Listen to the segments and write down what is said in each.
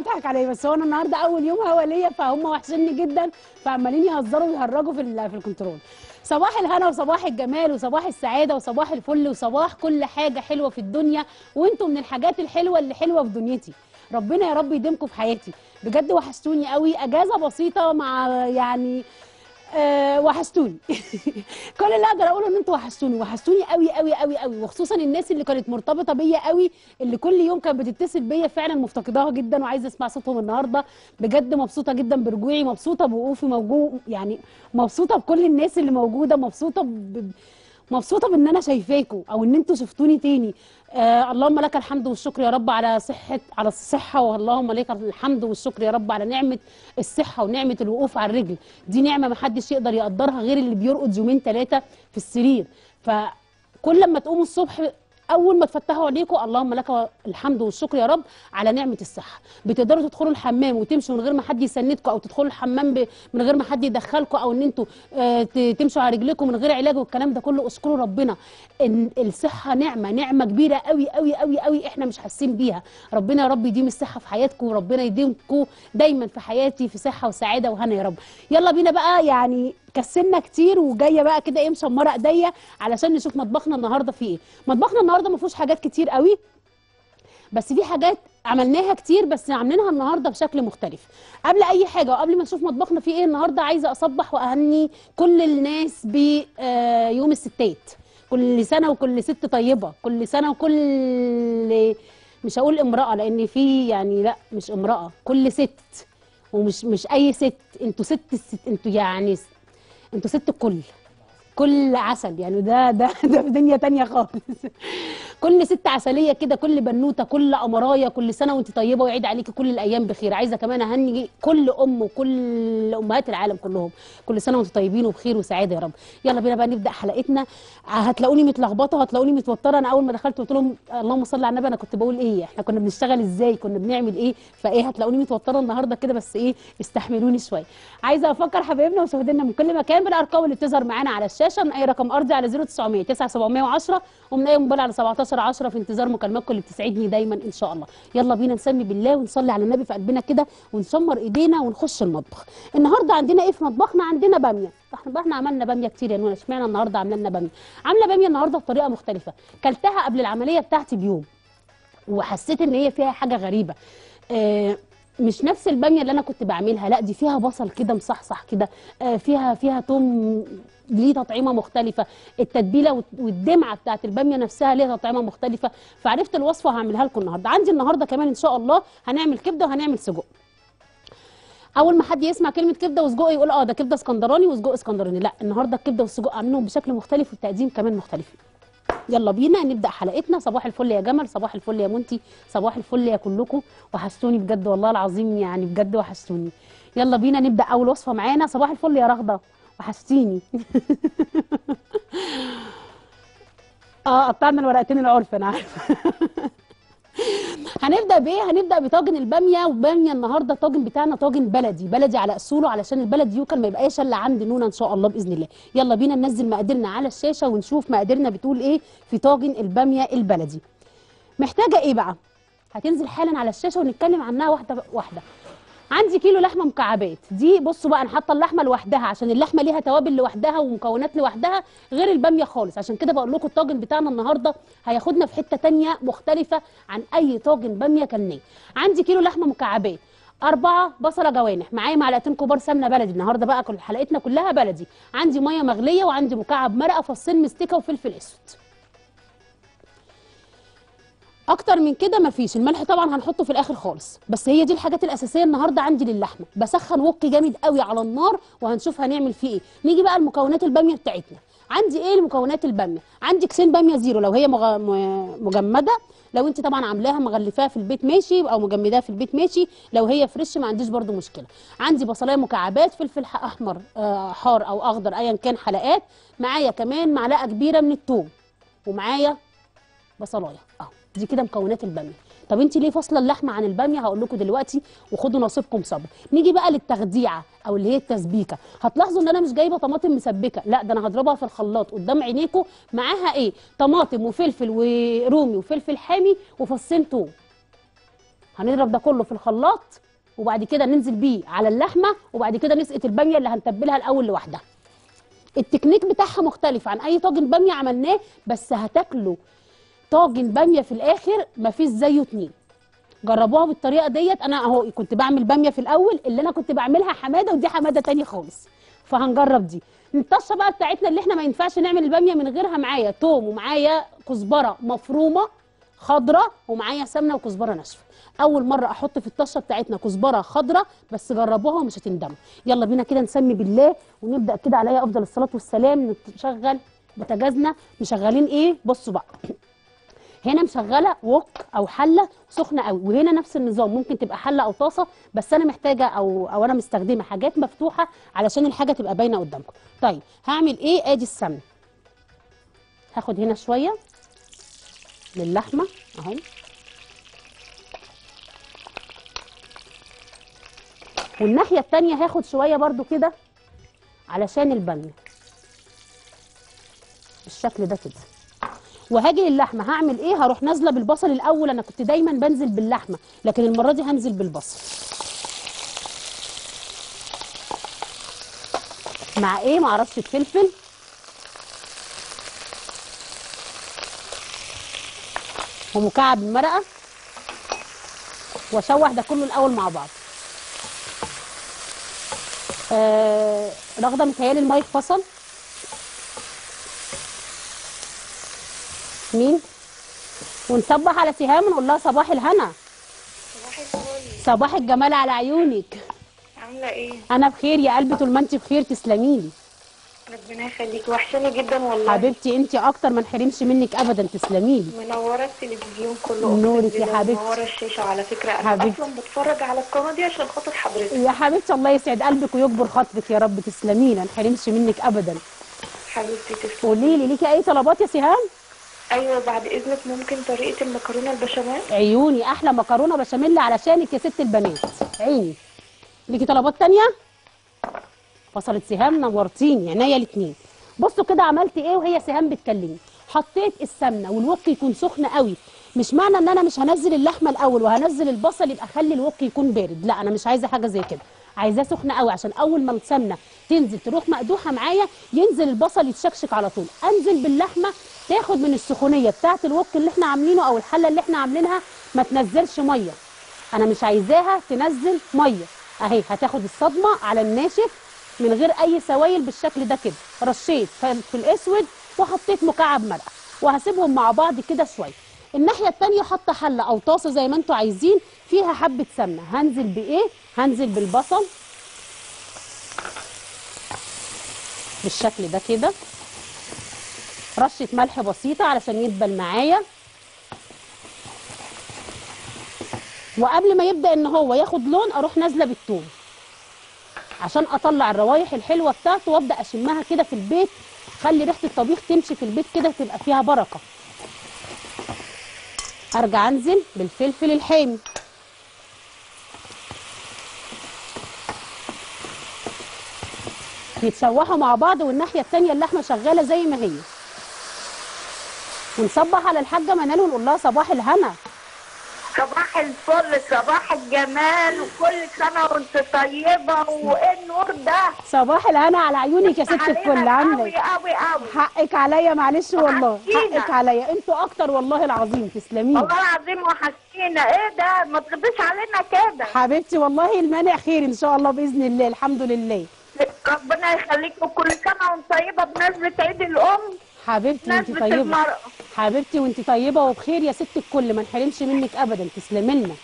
بضحك على إيه بس هو أنا النهارده أول يوم هوا ليا فهم وحشني جدا فعمالين يهزروا ويهرجوا في في الكنترول. صباح الهنا وصباح الجمال وصباح السعادة وصباح الفل وصباح كل حاجة حلوة في الدنيا وأنتم من الحاجات الحلوة اللي حلوة في دنيتي. ربنا يا رب يديمكم في حياتي. بجد وحشتوني قوي. أجازة بسيطة مع يعني أه وحشتوني. كل اللي أقدر أقوله إن أنتوا وحشتوني وحشتوني قوي قوي قوي قوي وخصوصا الناس اللي كانت مرتبطة بيا قوي اللي كل يوم كانت بتتصل بيا فعلا مفتقداها جدا وعايزة أسمع صوتهم النهارده. بجد مبسوطة جدا برجوعي مبسوطة بوقوفي موجود يعني مبسوطة بكل الناس اللي موجودة مبسوطة ب... مبسوطة بإن أنا شايفاكم أو إن أنتوا شفتوني تاني. آه اللهم لك الحمد والشكر يا رب على صحه على الصحة واللهم لك الحمد والشكر يا رب على نعمة الصحة ونعمة الوقوف على الرجل. دي نعمة ما حدش يقدر يقدرها غير اللي بيرقد يومين ثلاثة في السرير. فكل لما تقوموا الصبح أول ما تفتحوا عينيكم اللهم لك الحمد والشكر يا رب على نعمة الصحة. بتقدروا تدخلوا الحمام وتمشوا من غير ما حد يسندكم أو تدخلوا الحمام ب... من غير ما حد يدخلكم أو إن أنتوا آه تمشوا على رجلكم من غير علاج والكلام ده كله اشكروا ربنا. إن الصحة نعمة نعمة كبيرة قوي قوي قوي قوي إحنا مش حاسين بيها. ربنا يا رب يديم الصحة في حياتكم وربنا يديمكم دايما في حياتي في صحة وسعادة وهنا يا رب. يلا بينا بقى يعني كسلنا كتير وجاية بقى كده إيه مشمره ايديا علشان نشوف مطبخنا النهارده فيه إيه. مطبخنا النهارده ما فيهوش حاجات كتير قوي بس في حاجات عملناها كتير بس عاملينها النهارده بشكل مختلف. قبل أي حاجة وقبل ما نشوف مطبخنا فيه إيه النهارده عايزة أصبح وأهني كل الناس بيوم الستات. كل سنة وكل ست طيبة كل سنة وكل مش هقول امرأة لأن في يعني لأ مش امرأة كل ست. ومش مش أي ست. أنتوا ست الست أنتوا يعني أنتوا ست الكل كل عسل يعني ده ده ده في دنيا تانية خالص. كل ست عسلية كده كل بنوتة كل أمراية كل سنة وأنت طيبة ويعيد عليكي كل الأيام بخير. عايزة كمان أهني كل أم وكل أمهات العالم كلهم. كل سنة وأنتم طيبين وبخير وسعادة يا رب. يلا بينا بقى نبدأ حلقتنا. هتلاقوني متلخبطة هتلاقوني متوترة. أنا أول ما دخلت قلت لهم اللهم صل على النبي أنا كنت بقول إيه؟ إحنا كنا بنشتغل إزاي؟ كنا بنعمل إيه؟ فإيه؟ هتلاقوني متوترة النهارده كده بس إيه؟ استحملوني شوية. عايزة أفكر حبايبنا ومشاهدينا من كل مكان بالأرقام اللي بتظهر معانا على الشاشة. من أي رقم أرضي على 0900 9710 ومن اي موبايل على 1710 في انتظار مكالماتكم اللي بتسعدني دايما إن شاء الله. يلا بينا نسمي بالله ونصلي على النبي في قلبنا كده ونشمر إيدينا ونخش المطبخ. النهارده عندنا إيه في مطبخنا؟ عندنا بامية. إحنا بقى إحنا عملنا بامية كتير يا نونا اشمعنى النهارده عامله لنا بامية؟ عامله بامية النهارده بطريقة مختلفة. كلتها قبل العملية بتاعتي بيوم وحسيت إن هي فيها حاجة غريبة. آه مش نفس البامية اللي أنا كنت بعملها. لا دي فيها بصل كده مصحصح كده. آه فيها فيها توم ليه تطعيمة مختلفة التتبيلة والدمعة بتاعت البامية نفسها ليها تطعيمه مختلفة فعرفت الوصفة وهعملها لكم النهارده. عندي النهارده كمان إن شاء الله هنعمل كبدة وهنعمل سجق. أول ما حد يسمع كلمة كبدة وسجق يقول آه ده كبدة اسكندراني وسجق اسكندراني. لا النهارده الكبدة والسجق عاملينهم بشكل مختلف والتقديم كمان مختلف. يلا بينا نبدأ حلقتنا. صباح الفل يا جمل صباح الفل يا منتي صباح الفل يا كلكم. وحشتوني بجد والله العظيم يعني بجد وحشتوني. يلا بينا نبدأ أول وصفة معانا. صباح الفل يا رغدة. وحشتيني. آه قطعنا الورقتين العرف أنا عارفة. هنبدأ بإيه؟ هنبدأ بطاجن البامية وبامية النهارده الطاجن بتاعنا طاجن بلدي بلدي على أصوله علشان البلدي يوكل ما يبقاش إلا عند نونا إن شاء الله بإذن الله. يلا بينا ننزل مقاديرنا على الشاشة ونشوف مقاديرنا بتقول إيه في طاجن البامية البلدي. محتاجة إيه بقى؟ هتنزل حالا على الشاشة ونتكلم عنها واحدة واحدة. عندي كيلو لحمة مكعبات. دي بصوا بقى أنا حاطة اللحمة لوحدها عشان اللحمة ليها توابل لوحدها ومكونات لوحدها غير البامية خالص. عشان كده بقول لكم الطاجن بتاعنا النهارده هياخدنا في حتة تانية مختلفة عن أي طاجن بامية كلناه عندي كيلو لحمة مكعبات. أربعة بصلة جوانح. معايا معلقتين كبار سمنة بلدي. النهاردة بقى كل حلقتنا كلها بلدي. عندي مية مغلية وعندي مكعب مرقة فصين مستكة وفلفل أسود. أكتر من كده مفيش. الملح طبعا هنحطه في الآخر خالص. بس هي دي الحاجات الأساسية النهارده عندي للحمة. بسخن wok جامد قوي على النار وهنشوف هنعمل فيه إيه. نيجي بقى لمكونات البامية بتاعتنا. عندي إيه لمكونات البامية؟ عندي كيسين بامية zero. لو هي مغ... مجمدة لو أنت طبعا عاملاها مغلفاها في البيت ماشي أو مجمداها في البيت ماشي. لو هي fresh ما عنديش برضو مشكلة. عندي بصلاية مكعبات فلفل أحمر آه، حار أو أخضر ايا كان حلقات. معايا كمان معلقة كبيرة من الثوم. ومعايا بصلاية. أهو. دي كده مكونات البامية. طب انت ليه فاصلة اللحمة عن البامية؟ هقول لكم دلوقتي وخدوا نصيبكم صبر نيجي بقى للتخديعة أو اللي هي التسبيكة. هتلاحظوا إن أنا مش جايبة طماطم مسبكة. لا ده أنا هضربها في الخلاط. قدام عينيكم معاها إيه؟ طماطم وفلفل ورومي وفلفل حامي وفصين توم. هنضرب ده كله في الخلاط وبعد كده ننزل بيه على اللحمة وبعد كده نسقط البامية اللي هنتبلها الأول لوحدها. التكنيك بتاعها مختلف عن أي طاجن بامية عملناه بس هتاكلوا طاجن بامية في الآخر مفيش زيه اتنين. جربوها بالطريقة ديت أنا أهو كنت بعمل بامية في الأول اللي أنا كنت بعملها حمادة ودي حمادة تاني خالص. فهنجرب دي. الطشه بقى بتاعتنا اللي إحنا ما ينفعش نعمل البامية من غيرها معايا توم ومعايا كزبرة مفرومة خضراء ومعايا سمنة وكزبرة ناشفة. أول مرة أحط في الطشه بتاعتنا كزبرة خضراء بس جربوها ومش هتندموا يلا بينا كده نسمي بالله ونبدأ كده عليا أفضل الصلاة والسلام نشغل بوتاجازنا. مشغلين إيه؟ بصوا بقى. هنا مشغلة وok أو حلة سخنة قوي. وهنا نفس النظام ممكن تبقى حلة أو طاسة بس أنا محتاجة أو أو أنا مستخدمة حاجات مفتوحة علشان الحاجة تبقى باينة قدامكم. طيب هعمل إيه؟ آدي السمنه هاخد هنا شوية للحمه أهو. والناحية التانية هاخد شوية برضو كده علشان الباميه بالشكل ده كده. وهاجي للحمة. هعمل إيه؟ هروح نازلة بالبصل الأول. أنا كنت دايما بنزل باللحمة لكن المرة دي هنزل بالبصل. مع إيه؟ مع رشة فلفل. ومكعب المرقة. وأشوح ده كله الأول مع بعض. آه رغدة متهيألي المايك فصل. مين؟ ونصبح على سهام ونقول لها صباح الهنا. صباح الفل صباح الجمال على عيونك. عاملة إيه؟ أنا بخير يا قلبي طول ما أنت بخير تسلمي لي. ربنا يخليك وحشاني جدا والله. حبيبتي أنت أكتر ما نحرمش منك ابدا تسلمي لي. منورة التلفزيون كله نورك يا حبيبتي. منورة الشاشة على فكرة. أنا حبيبتي. أصلا بتفرج على القناة دي عشان خاطر حضرتك. يا حبيبتي الله يسعد قلبك ويكبر خاطرك يا رب تسلمي لي. ما نحرمش منك ابدا. حبيبتي تسلم قولي لي ليكي أي طلبات يا سهام؟ أيوة بعد إذنك ممكن طريقة المكرونة البشاميل. عيوني أحلى مكرونة بشاميل علشانك يا ست البنات. عيني. ليكي طلبات تانية؟ وصلت سهام نورتيني عينيا الاتنين. بصوا كده عملت إيه وهي سهام بتكلمني. حطيت السمنة والوك يكون سخن قوي. مش معنى إن أنا مش هنزل اللحمة الأول وهنزل البصل يبقى اخلي الوك يكون بارد. لا أنا مش عايزة حاجة زي كده. عايزاه سخن قوي عشان أول ما السمنة تنزل تروح مقدوحة معايا ينزل البصل يتشكشك على طول. أنزل باللحمة تاخد من السخونية بتاعه الوك اللي إحنا عاملينه أو الحلة اللي إحنا عاملينها ما تنزلش مية. أنا مش عايزاها تنزل مية. أهي هتاخد الصدمة على الناشف من غير أي سوائل بالشكل ده كده. رشيت فلفل أسود وحطيت مكعب مرقة وهسيبهم مع بعض كده شوية. الناحية التانية حاطة حلة أو طاسة زي ما أنتوا عايزين فيها حبة سمنة. هنزل بإيه؟ هنزل بالبصل بالشكل ده كده. رشة ملح بسيطة علشان يدبل معايا. وقبل ما يبدأ إن هو ياخد لون أروح نازلة بالثوم. عشان أطلع الروايح الحلوة بتاعته وأبدأ أشمها كده في البيت. خلي ريحة الطبيخ تمشي في البيت كده تبقى فيها بركة. أرجع أنزل بالفلفل الحامي. يتشوحوا مع بعض والناحية التانية اللحمه شغالة زي ما هي. ونصبح على الحاجة منال ونقول لها صباح الهنا. صباح الفل صباح الجمال وكل سنة وانت طيبة وإيه النور ده؟ صباح الهنا على عيونك يا ست الفل عاملة قوي إيه؟ قوي قوي. حقك عليا معلش والله. حقك عليا. أنتوا أكتر والله العظيم تسلمي والله العظيم وحشتينا إيه ده؟ ما تغضبش علينا كده. حبيبتي والله المانع خير إن شاء الله بإذن الله الحمد لله. ربنا يخليك وكل سنة وانت طيبة بمناسبة عيد الأم. حبيبتي وانت طيبة. حبيبتي وانت طيبة وبخير يا ست الكل ما نحرمش منك ابدا. تسلمي لنا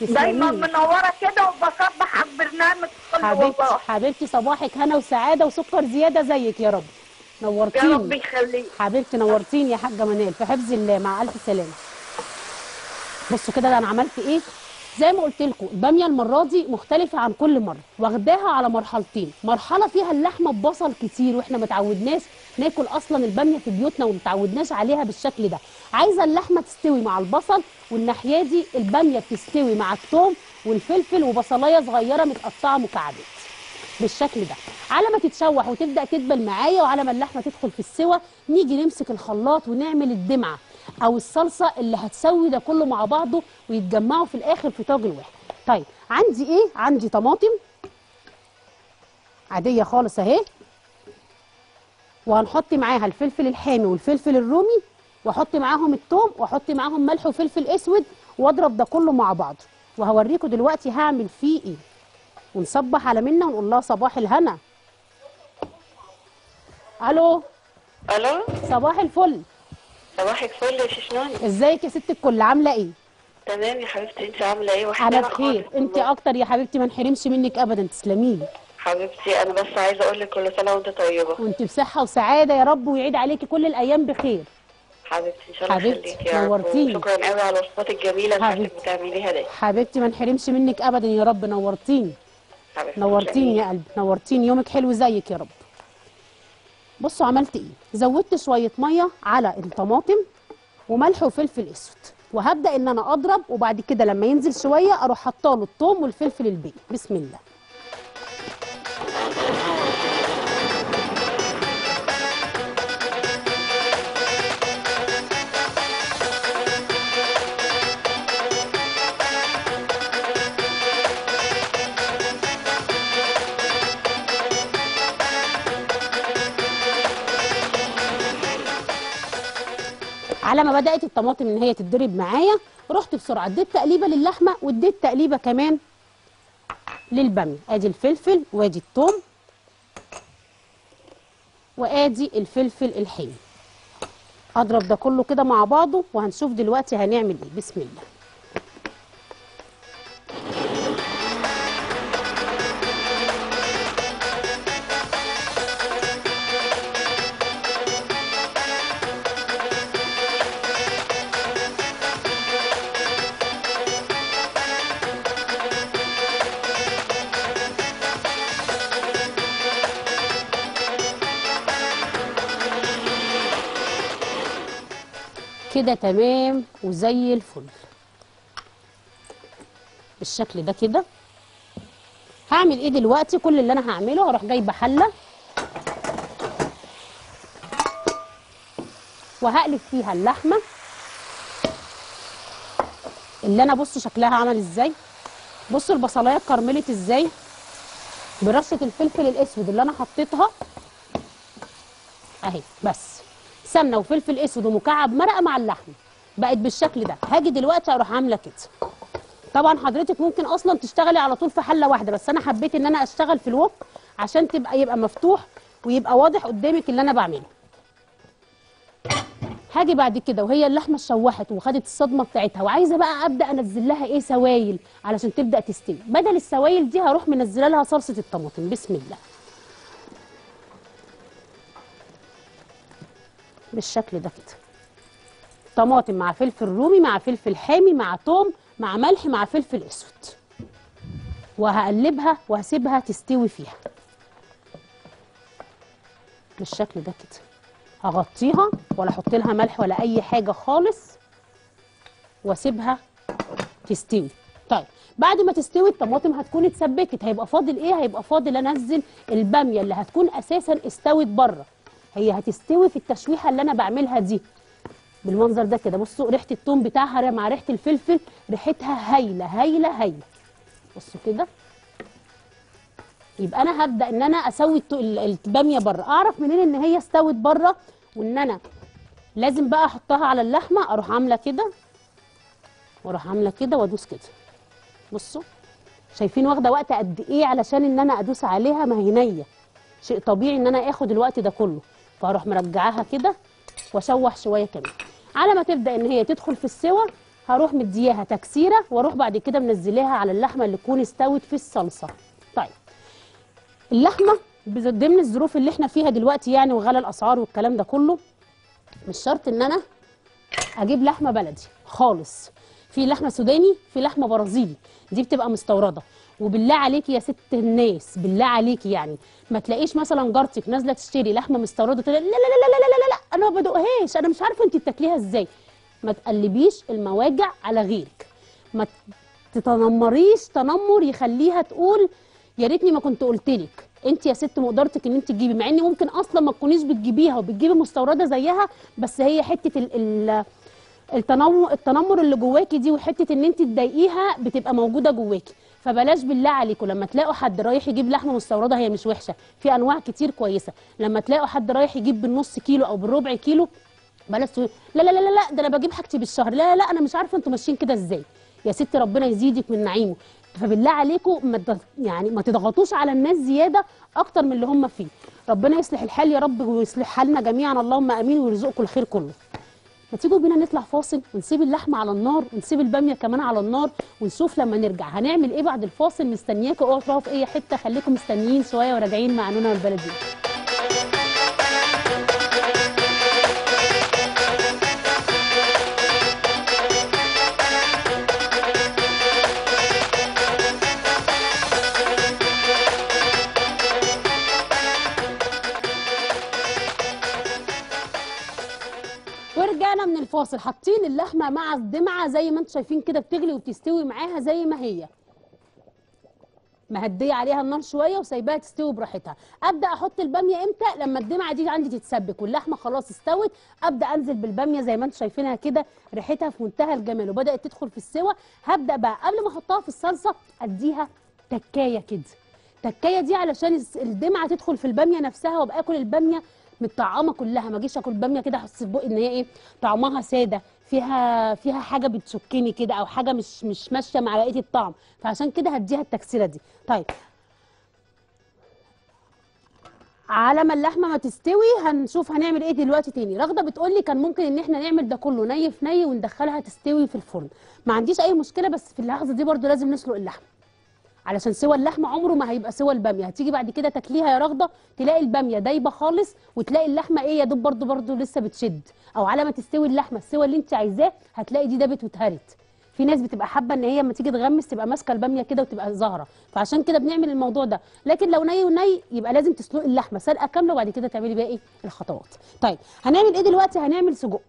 دايما. منورة كده وبصبح على البرنامج كله حبيبتي والله. حبيبتي صباحك هنا وسعادة وسكر زيادة زيك يا رب. يا رب نورتيني يخليك. حبيبتي نورتيني يا حاجة منال. في حفظ الله مع ألف سلامة. بصوا كده ده أنا عملت إيه؟ زي ما قلت لكم البامية المرة دي مختلفة عن كل مرة واخداها على مرحلتين. مرحلة فيها اللحمة ببصل كتير وإحنا ما ناكل أصلا الباميه في بيوتنا وما تعودناش عليها بالشكل ده. عايزه اللحمه تستوي مع البصل والناحيه دي الباميه بتستوي مع الثوم والفلفل وبصلايه صغيره متقطعه مكعبات بالشكل ده. على ما تتشوح وتبدأ تدبل معايا وعلى ما اللحمة تدخل في السوى نيجي نمسك الخلاط ونعمل الدمعة أو الصلصة اللي هتسوي ده كله مع بعضه ويتجمعوا في الآخر في طاجن واحد. طيب عندي إيه؟ عندي طماطم. عادية خالص أهي. وهنحط معاها الفلفل الحامي والفلفل الرومي واحط معاهم الثوم واحط معاهم ملح وفلفل أسود واضرب ده كله مع بعضه وهوريكم دلوقتي هعمل فيه إيه. ونصبح على منا ونقول لها صباح الهنا. ألو؟ ألو؟ صباح الفل. صباحك فل يا شيشناني إزيك يا ست الكل؟ عاملة إيه؟ تمام يا حبيبتي انت عاملة إيه؟ أنا بخير. خالص انت. أكتر يا حبيبتي ما نحرمش منك ابدا. تسلميلي. حبيبتي أنا بس عايزة أقول لك كل سنة وأنت طيبة. وأنت بصحة وسعادة يا رب ويعيد عليكي كل الأيام بخير. حبيبتي إن شاء الله حبيبتي، نورتيني. شكرا قوي على الوصفات الجميلة اللي بتعمليها دي. حبيبتي ما نحرمش منك ابدا يا رب نورتيني. حبيبتي نورتيني يا قلبي نورتيني. يومك حلو زيك يا رب. بصوا عملت إيه؟ زودت شوية مية على الطماطم وملح وفلفل أسود. وهبدأ إن أنا أضرب وبعد كده لما ينزل شوية أروح حاطه له الثوم والفلفل البيض. بسم الله. على ما بدأت الطماطم إن هي تتضرب معايا رحت بسرعة اديت تقليبة للحمة واديت تقليبة كمان للبامية. آدي الفلفل وادي الثوم وآدي الفلفل الحامي أضرب ده كله كده مع بعضه وهنشوف دلوقتي هنعمل إيه. بسم الله. كده تمام وزي الفل. بالشكل ده كده. هعمل إيه دلوقتي؟ كل اللي أنا هعمله هروح جايبه حله وهقلب فيها اللحمة. اللي أنا بصوا شكلها عمل إزاي. بصوا البصلاية كرملت إزاي. برشة الفلفل الاسود اللي أنا حطيتها. اهي بس. سمنة وفلفل أسود ومكعب مرقة مع اللحمة. بقت بالشكل ده. هاجي دلوقتي أروح عامله كده. طبعا حضرتك ممكن أصلا تشتغلي على طول في حلة واحدة بس أنا حبيت إن أنا أشتغل في ال wok عشان تبقى يبقى مفتوح ويبقى واضح قدامك اللي أنا بعمله. هاجي بعد كده وهي اللحمة اتشوحت وخدت الصدمة بتاعتها وعايزة بقى أبدأ أنزل لها إيه سوايل علشان تبدأ تستوي. بدل السوايل دي هروح منزلة لها صلصة الطماطم. بسم الله. بالشكل ده. كده طماطم مع فلفل رومي مع فلفل حامي مع توم مع ملح مع فلفل أسود. وهقلبها وهسيبها تستوي فيها. بالشكل ده كده. هغطيها ولا أحط لها ملح ولا أي حاجة خالص وأسيبها تستوي. طيب بعد ما تستوي الطماطم هتكون اتسبكت. هيبقى فاضل إيه؟ هيبقى فاضل أنزل البامية اللي هتكون أساسا استوت بره. هي هتستوي في التشويحة اللي أنا بعملها دي. بالمنظر ده كده. بصوا ريحة التوم بتاعها مع ريحة الفلفل ريحتها هايلة هايلة هايلة. بصوا كده. يبقى أنا هبدأ إن أنا أسوي البامية بره. أعرف منين إن هي استوت بره؟ وإن أنا لازم بقى أحطها على اللحمة أروح عاملة كده. وأروح عاملة كده وأدوس كده. بصوا شايفين واخدة وقت قد إيه علشان إن أنا أدوس عليها؟ ما هي نية. شيء طبيعي إن أنا آخد الوقت ده كله. فاروح مرجعاها كده واشوح شوية كمان على ما تبدأ إن هي تدخل في السوى هروح مدياها تكسيرة وأروح بعد كده منزلاها على اللحمة اللي تكون استوت في الصلصة. طيب اللحمة ضمن الظروف اللي إحنا فيها دلوقتي يعني وغلا الأسعار والكلام ده كله مش شرط إن أنا أجيب لحمة بلدي خالص. في لحمة سوداني في لحمة برازيلي دي بتبقى مستوردة. وبالله عليكي يا ست الناس بالله عليكي يعني. ما تلاقيش مثلا جارتك نازلة تشتري لحمة مستوردة تقول لا لا لا لا لا لا لا, أنا ما بدوقهاش أنا مش عارفة انت بتاكليها إزاي. ما تقلبيش المواجع على غيرك. ما تتنمريش تنمر يخليها تقول يا ريتني ما كنت قلت لك. أنت يا ست مقدرتك إن أنت تجيبي مع إن ممكن أصلا ما تكونيش بتجيبيها وبتجيبي مستوردة زيها بس هي حتة ال ال التنمر اللي جواكي دي وحتة إن أنت تضايقيها بتبقى موجودة جواكي. فبلاش بالله عليكم لما تلاقوا حد رايح يجيب لحمة مستوردة هي مش وحشة في أنواع كتير كويسة. لما تلاقوا حد رايح يجيب بالنص كيلو أو بالربع كيلو بلاش لا لا لا لا لا ده أنا بجيب حاجتي بالشهر لا لا أنا مش عارفة أنتوا ماشيين كده إزاي. يا ستي ربنا يزيدك من نعيمه. فبالله عليكم ما يعني ما تضغطوش على الناس زيادة أكتر من اللي هم فيه. ربنا يصلح الحال يا رب ويصلح حالنا جميعا. اللهم آمين ويرزقكم الخير كله. ما تيجوا بينا نطلع فاصل ونسيب اللحمة على النار ونسيب البامية كمان على النار ونشوف لما نرجع. هنعمل إيه بعد الفاصل؟ مستنياكم اوعوا في اي حتة خليكم مستنيين شوية وراجعين مع نونا البلدي الفاصل حاطين اللحمة مع الدمعة زي ما أنتم شايفين كده بتغلي وبتستوي معاها زي ما هي. مهدية عليها النار شوية وسايباها تستوي براحتها. أبدأ أحط البامية إمتى؟ لما الدمعة دي عندي تتسبك واللحمة خلاص استوت أبدأ أنزل بالبامية زي ما أنتم شايفينها كده ريحتها في منتهى الجمال وبدأت تدخل في السوى هبدأ بقى قبل ما أحطها في الصلصة أديها تكاية كده. التكايه دي علشان الدمعة تدخل في البامية نفسها وأبقى آكل البامية متطعمه كلها. ما اجيش آكل بامية كده أحس في إن هي إيه طعمها سادة فيها فيها حاجة بتشكني كده أو حاجة مش مش ماشية مع بقية الطعم. فعشان كده هديها التكسيرة دي. طيب. على ما اللحمة ما تستوي هنشوف هنعمل إيه دلوقتي تاني. رغدة بتقول لي كان ممكن إن إحنا نعمل ده كله ني في ني وندخلها تستوي في الفرن. ما عنديش أي مشكلة بس في اللحظة دي برضو لازم نسلق اللحمة. علشان سوى اللحمه عمره ما هيبقى سوى البامية. هتيجي بعد كده تاكليها يا رغدة تلاقي البامية دايبة خالص وتلاقي اللحمة إيه يا دوب برضو برضو لسه بتشد. أو على ما تستوي اللحمة السوى اللي أنت عايزاه هتلاقي دي دابت واتهرت. في ناس بتبقى حابة إن هي لما تيجي تغمس تبقى ماسكة البامية كده وتبقى ظاهره فعشان كده بنعمل الموضوع ده. لكن لو ني وني يبقى لازم تسلقي اللحمة سلقة كاملة وبعد كده تعملي بقى إيه؟ الخطوات. طيب هنعمل إيه دلوقتي؟ هنعمل سجق.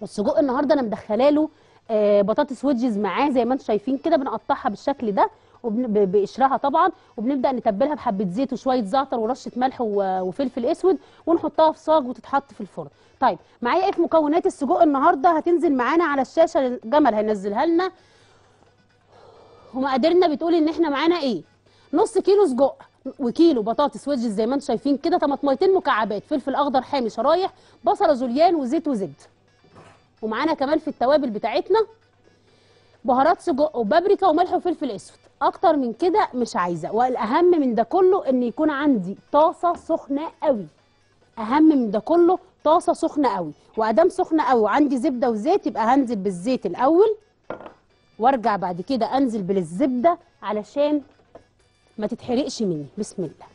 والسجق النهارده أنا مدخلة له آه، بطاطس ويدجز معاه زي ما أنتم شايفين كده بنقطعها بالشكل ده. بقشرها طبعا وبنبدأ نتبلها بحبة زيت وشوية زعتر ورشة ملح وفلفل أسود ونحطها في صاج وتتحط في الفرن. طيب معايا إيه في مكونات السجق النهارده؟ هتنزل معانا على الشاشة جمل هينزلها لنا. ومقاديرنا بتقول إن إحنا معانا إيه؟ نص كيلو سجق وكيلو بطاطس ويدجز زي ما أنتم شايفين كده طماطميتين مكعبات فلفل أخضر حامي شرايح بصلة جوليان وزيت وزبده ومعانا كمان في التوابل بتاعتنا بهارات سجق وبابريكا وملح وفلفل أسود. أكتر من كده مش عايزة. والاهم من ده كله ان يكون عندي طاسة سخنة قوي. اهم من ده كله طاسة سخنة قوي. وادام سخنة قوي وعندي زبدة وزيت يبقى هنزل بالزيت الأول وارجع بعد كده انزل بالزبدة علشان ما تتحرقش مني. بسم الله.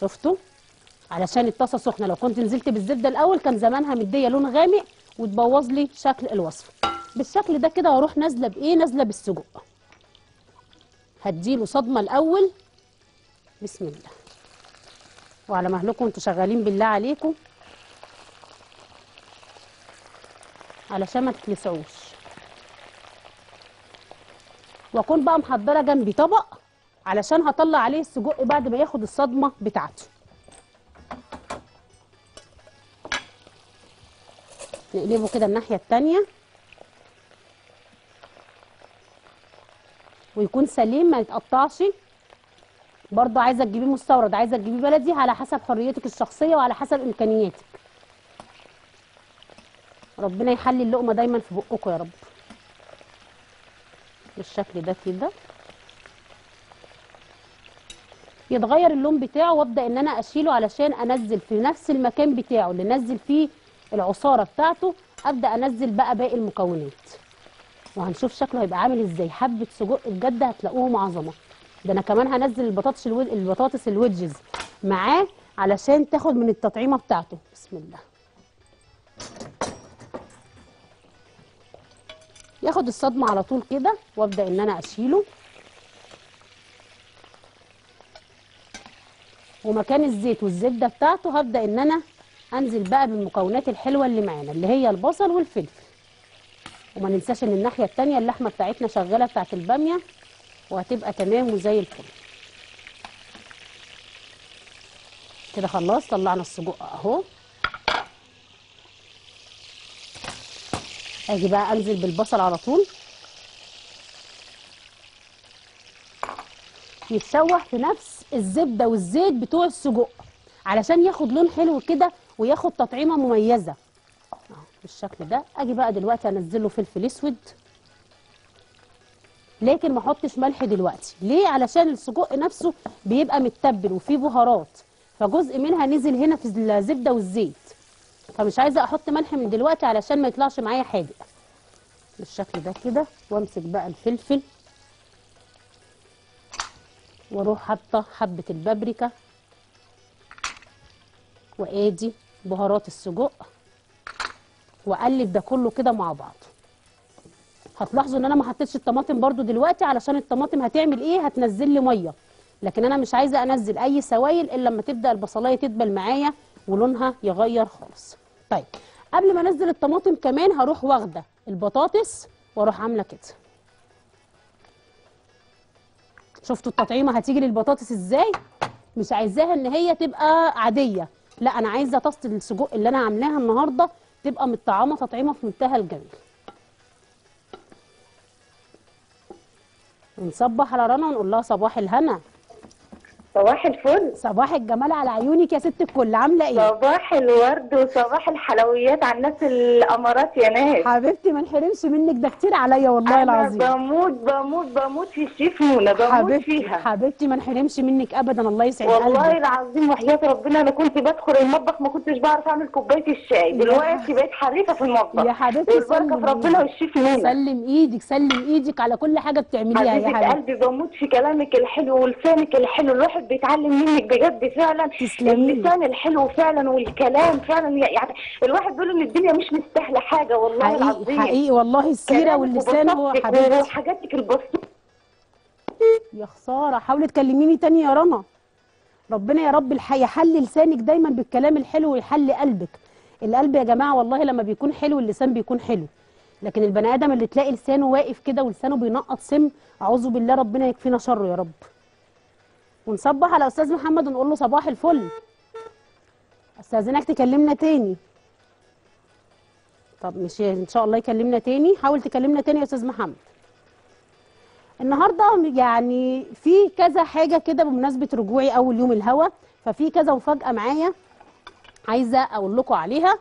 شفتوا؟ علشان الطاسة سخنة. لو كنت نزلت بالزبدة الأول كان زمانها مدية لون غامق وتبوظ لي شكل الوصفه بالشكل ده كده هروح نازلة بإيه؟ نازلة بالسجق. هديله صدمة الأول. بسم الله. وعلى مهلكم أنتوا شغالين بالله عليكم. علشان ما تتلسعوش وأكون بقى محضرة جنبي طبق علشان هطلع عليه السجق بعد ما ياخد الصدمة بتاعته. نقلبه كده الناحية التانية. ويكون سليم ما يتقطعش. برضو عايزة تجيبيه مستورد عايزة تجيبيه بلدي على حسب حريتك الشخصية وعلى حسب إمكانياتك. ربنا يحلي اللقمة دايما في بقكم يا رب. بالشكل ده كده. يتغير اللون بتاعه وابدأ إن أنا أشيله علشان أنزل في نفس المكان بتاعه اللي نزل فيه العصارة بتاعته أبدأ أنزل بقى باقي المكونات. وهنشوف شكله هيبقى عامل إزاي. حبة سجق بجد هتلاقوهم عظمة. ده أنا كمان هنزل البطاطس الود... البطاطس الويدجز معاه علشان تاخد من التطعيمة بتاعته. بسم الله. ياخد الصدمة على طول كده وأبدأ إن أنا أشيله. ومكان الزيت والزبدة بتاعته هبدأ إن أنا أنزل بقى بالمكونات الحلوة اللي معانا اللي هي البصل والفلفل. وما ننساش إن الناحية التانية اللحمة بتاعتنا شغالة بتاعت البامية وهتبقى تمام وزي الفل. كده خلاص طلعنا السجق أهو. أجي بقى أنزل بالبصل على طول. يتشوح في نفس الزبدة والزيت بتوع السجق علشان ياخد لون حلو كده وياخد تطعيمة مميزة. بالشكل ده. أجي بقى دلوقتي أنزله فلفل أسود. لكن ما أحطش ملح دلوقتي. ليه؟ علشان السجق نفسه بيبقى متبل وفيه بهارات. فجزء منها نزل هنا في الزبدة والزيت. فمش عايزة أحط ملح من دلوقتي علشان ما يطلعش معايا حادق بالشكل ده كده وامسك بقى الفلفل. وأروح حاطة حبة البابريكا. وآدي بهارات السجق. واقلب ده كله كده مع بعض. هتلاحظوا إن أنا ما حطيتش الطماطم برضو دلوقتي علشان الطماطم هتعمل إيه؟ هتنزل لي مية. لكن أنا مش عايزة أنزل أي سوائل إلا لما تبدأ البصلاية تدبل معايا ولونها يغير خالص. طيب قبل ما أنزل الطماطم كمان هروح واخدة البطاطس وأروح عاملة كده. شفتوا التطعيمة هتيجي للبطاطس إزاي؟ مش عايزاها إن هي تبقى عادية. لا أنا عايزة طاسه السجق اللي أنا عاملاها النهارده تبقى متطعمه تطعيمه في منتهى الجمال. نصبح على رنا ونقول لها صباح الهنا. صباح الفل. صباح الجمال على عيونك يا ست الكل عاملة إيه؟ صباح الورد وصباح الحلويات على الناس الامارات يا ناس. حبيبتي ما نحرمش منك ده كتير عليا والله أنا العظيم. بموت بموت بموت في الشيف منى بموت حبيبتي فيها. حبيبتي ما نحرمش منك ابدا الله يسعد والله قلبك. العظيم وحياة ربنا أنا كنت بدخل المطبخ ما كنتش بعرف أعمل كوباية الشاي. دلوقتي بقيت حريفة في المطبخ. يا حبيبتي والبركه سلم في ربنا. والشيف منى. سلم إيدك سلم إيدك على كل حاجة بتعمليها يا حبيبتي. قلبي بموت في كلامك الحلو ولسانك الحلو. الواحد بيتعلم منك بجد فعلا. تسلمي. اللسان الحلو فعلا والكلام فعلا يعني الواحد بيقول إن الدنيا مش مستاهلة حاجة والله حقيقي العظيم. حقيقي والله السيرة واللسان هو حبيبتي وحاجاتك البسيطة. يا خسارة. حاولي تكلميني تاني يا رنا. ربنا يا رب يحل لسانك دايما بالكلام الحلو ويحل قلبك. القلب يا جماعة والله لما بيكون حلو اللسان بيكون حلو. لكن البني آدم اللي تلاقي لسانه واقف كده ولسانه بينقط سم أعوذ بالله ربنا يكفينا شره يا رب. ونصبح على أستاذ محمد ونقول له صباح الفل. أستاذنك تكلمنا تاني. طب مش إن شاء الله يكلمنا تاني. حاول تكلمنا تاني يا أستاذ محمد. النهارده يعني في كذا حاجة كده بمناسبة رجوعي أول يوم الهوا ففي كذا مفاجأة معايا عايزة أقول لكم عليها.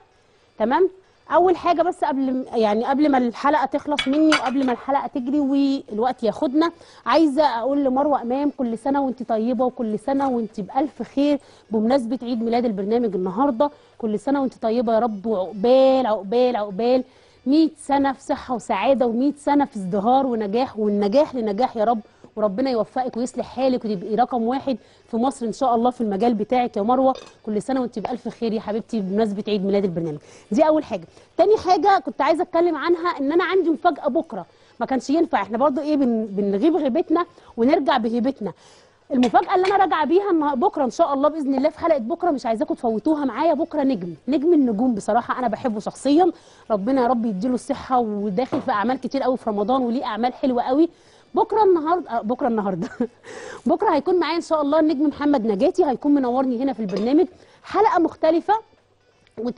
تمام؟ أول حاجة بس قبل يعني قبل ما الحلقة تخلص مني وقبل ما الحلقة تجري والوقت ياخدنا عايزة أقول لمروة أمام كل سنة وانت طيبة وكل سنة وانت بألف خير بمناسبة عيد ميلاد البرنامج النهارده. كل سنة وانت طيبة يا رب وعقبال عقبال عقبال. 100 سنة في صحة وسعادة و100 سنة في ازدهار ونجاح والنجاح لنجاح يا رب. وربنا يوفقك ويصلح حالك وتبقي رقم واحد في مصر إن شاء الله في المجال بتاعك يا مروة. كل سنة وأنت بألف خير يا حبيبتي بمناسبة عيد ميلاد البرنامج. دي أول حاجة. تاني حاجة كنت عايزة أتكلم عنها إن أنا عندي مفاجأة بكرة. ما كانش ينفع. إحنا برضو إيه بن بنغيب غيبتنا ونرجع بهيبتنا. المفاجأة اللي أنا راجعة بيها بكرة إن شاء الله بإذن الله في حلقة بكرة. مش عايزاكم تفوتوها معايا. بكرة نجم. نجم النجوم بصراحة أنا بحبه شخصيا. ربنا يا رب يديله الصحة وداخل في أعمال كتير قوي في رمضان وليه أعمال حلوة قوي بكرة النهارده آه، بكرة النهارده. بكرة هيكون معايا إن شاء الله النجم محمد نجاتي هيكون منورني هنا في البرنامج. حلقة مختلفة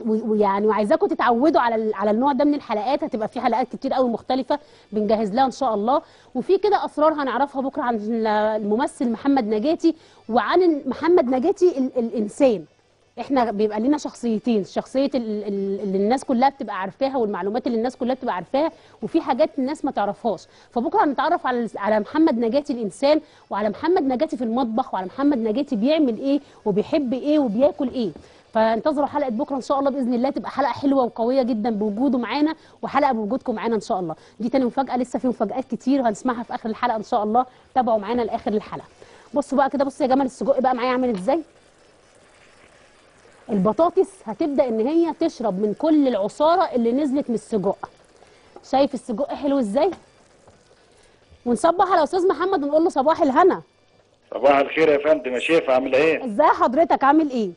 ويعني وعايزاكم تتعودوا على على النوع ده من الحلقات. هتبقى في حلقات كتير قوي مختلفة بنجهز لها إن شاء الله. وفي كده أسرار هنعرفها بكرة عن ال- الممثل محمد نجاتي وعن محمد نجاتي ال الإنسان. إحنا بيبقى لنا شخصيتين شخصية ال- ال- اللي الناس كلها بتبقى عارفاها والمعلومات اللي الناس كلها بتبقى عارفاها وفي حاجات الناس ما تعرفهاش. فبكرة هنتعرف على على محمد نجاتي الإنسان وعلى محمد نجاتي في المطبخ وعلى محمد نجاتي بيعمل إيه وبيحب إيه وبياكل إيه. فانتظروا حلقة بكرة إن شاء الله بإذن الله تبقى حلقة حلوة وقوية جدا بوجوده معانا وحلقة بوجودكم معانا إن شاء الله. دي تاني مفاجأة لسه في مفاجآت كتير وهنسمعها في آخر الحلقة إن شاء الله. تابعوا معانا لآخر الحلقة. بصوا بقى كده بصوا يا جمال السجق بقى معايا عامل إزاي. البطاطس هتبدأ إن هي تشرب من كل العصارة اللي نزلت من السجق. شايف السجق حلو إزاي؟ ونصبح على أستاذ محمد ونقول له صباح الهنا. صباح الخير يا فندم. يا شيف عامل إيه؟ إزاي حضرتك؟ عامل إيه؟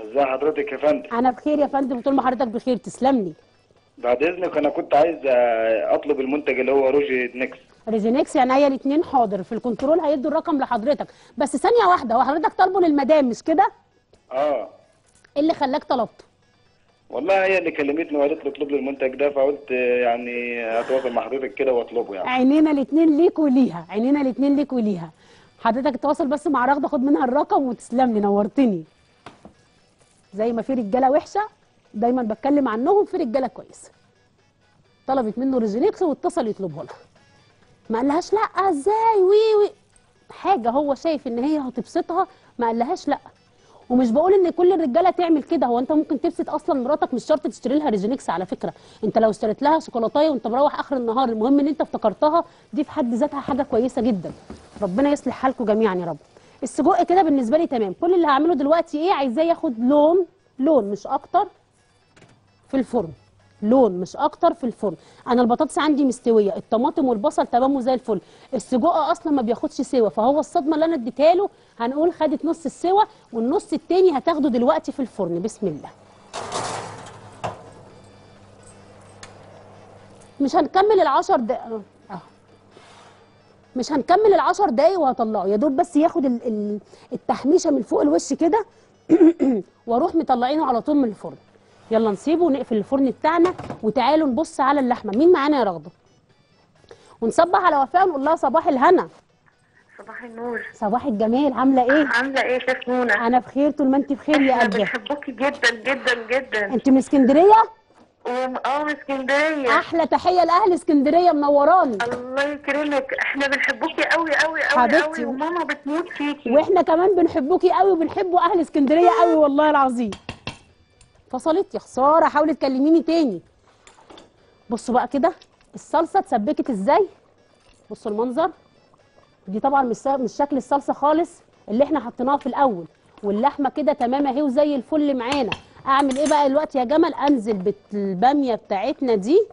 ازي حضرتك يا فندم؟ أنا بخير يا فندم. طول ما حضرتك بخير تسلم لي. بعد إذنك أنا كنت عايز آه، أطلب المنتج اللي هو روجي نيكس. يعني هي الاثنين حاضر. في ال control هيدوا الرقم لحضرتك. بس ثانية واحدة هو حضرتك طالبه للمدام مش كده؟ آه. إيه اللي خلاك طلبته. والله هي اللي كلمتني وقالت لي اطلب لي المنتج ده فقلت يعني اتواصل مع حضرتك كده واطلبه يعني. عينينا الاثنين ليك وليها عينينا الاثنين ليك وليها. حضرتك تواصل بس مع رغدة خد منها الرقم وتسلم لي نورتني. زي ما في رجالة وحشة دايما بتكلم عنهم في رجالة كويسة. طلبت منه ريجينيكس واتصل يطلبه لها. ما قالهاش لأ إزاي؟ وي وي. حاجة هو شايف إن هي هتبسطها ما قالهاش لأ. ومش بقول إن كل الرجالة تعمل كده. هو أنت ممكن تبسط أصلا مراتك مش شرط تشتري لها ريجينكس على فكرة. أنت لو اشتريت لها شوكولاتاية وأنت مروح آخر النهار المهم إن أنت افتكرتها دي في حد ذاتها حاجة كويسة جدا. ربنا يصلح حالكم جميعا يا رب. السجق كده بالنسبة لي تمام. كل اللي هعمله دلوقتي إيه؟ عايزاه ياخد لون لون مش أكتر في الفرن. لون مش أكتر في الفرن. أنا البطاطس عندي مستوية الطماطم والبصل تمام وزي الفل. السجق أصلا ما بياخدش سوا فهو الصدمة اللي أنا اديتها له هنقول خدت نص السوا والنص التاني هتاخده دلوقتي في الفرن. بسم الله. مش هنكمل العشر دقايق آه. مش هنكمل العشر دقايق وهطلعه. يا دوب بس ياخد ال- ال- التحميشة من فوق الوش كده وأروح مطلعينه على طول من الفرن. يلا نسيبه ونقفل الفرن بتاعنا وتعالوا نبص على اللحمة. مين معانا يا رغدة؟ ونصبح على وفاء ونقول لها صباح الهنا. صباح النور. صباح الجمال. عاملة إيه؟ عاملة إيه يا نونة أنا بخير طول ما أنت بخير يا قلبي. بنحبوكي جدا جدا جدا. أنت من اسكندرية؟ آه من اسكندرية. أحلى تحية لأهل اسكندرية منوراني الله يكرمك. إحنا بنحبوكي قوي قوي قوي حبيبتي. قوي وماما بتموت فيكي. وإحنا كمان بنحبوكي قوي وبنحبوا أهل اسكندرية قوي والله العظيم. فصلت يا خسارة حاولي تكلميني تاني. بصوا بقى كده الصلصة اتسبكت إزاي؟ بصوا المنظر. دي طبعا مش مش شكل الصلصة خالص اللي إحنا حطيناها في الأول. واللحمة كده تمام اهي وزي الفل معانا. أعمل إيه بقى دلوقتي يا جمل أنزل بالبامية بتاعتنا دي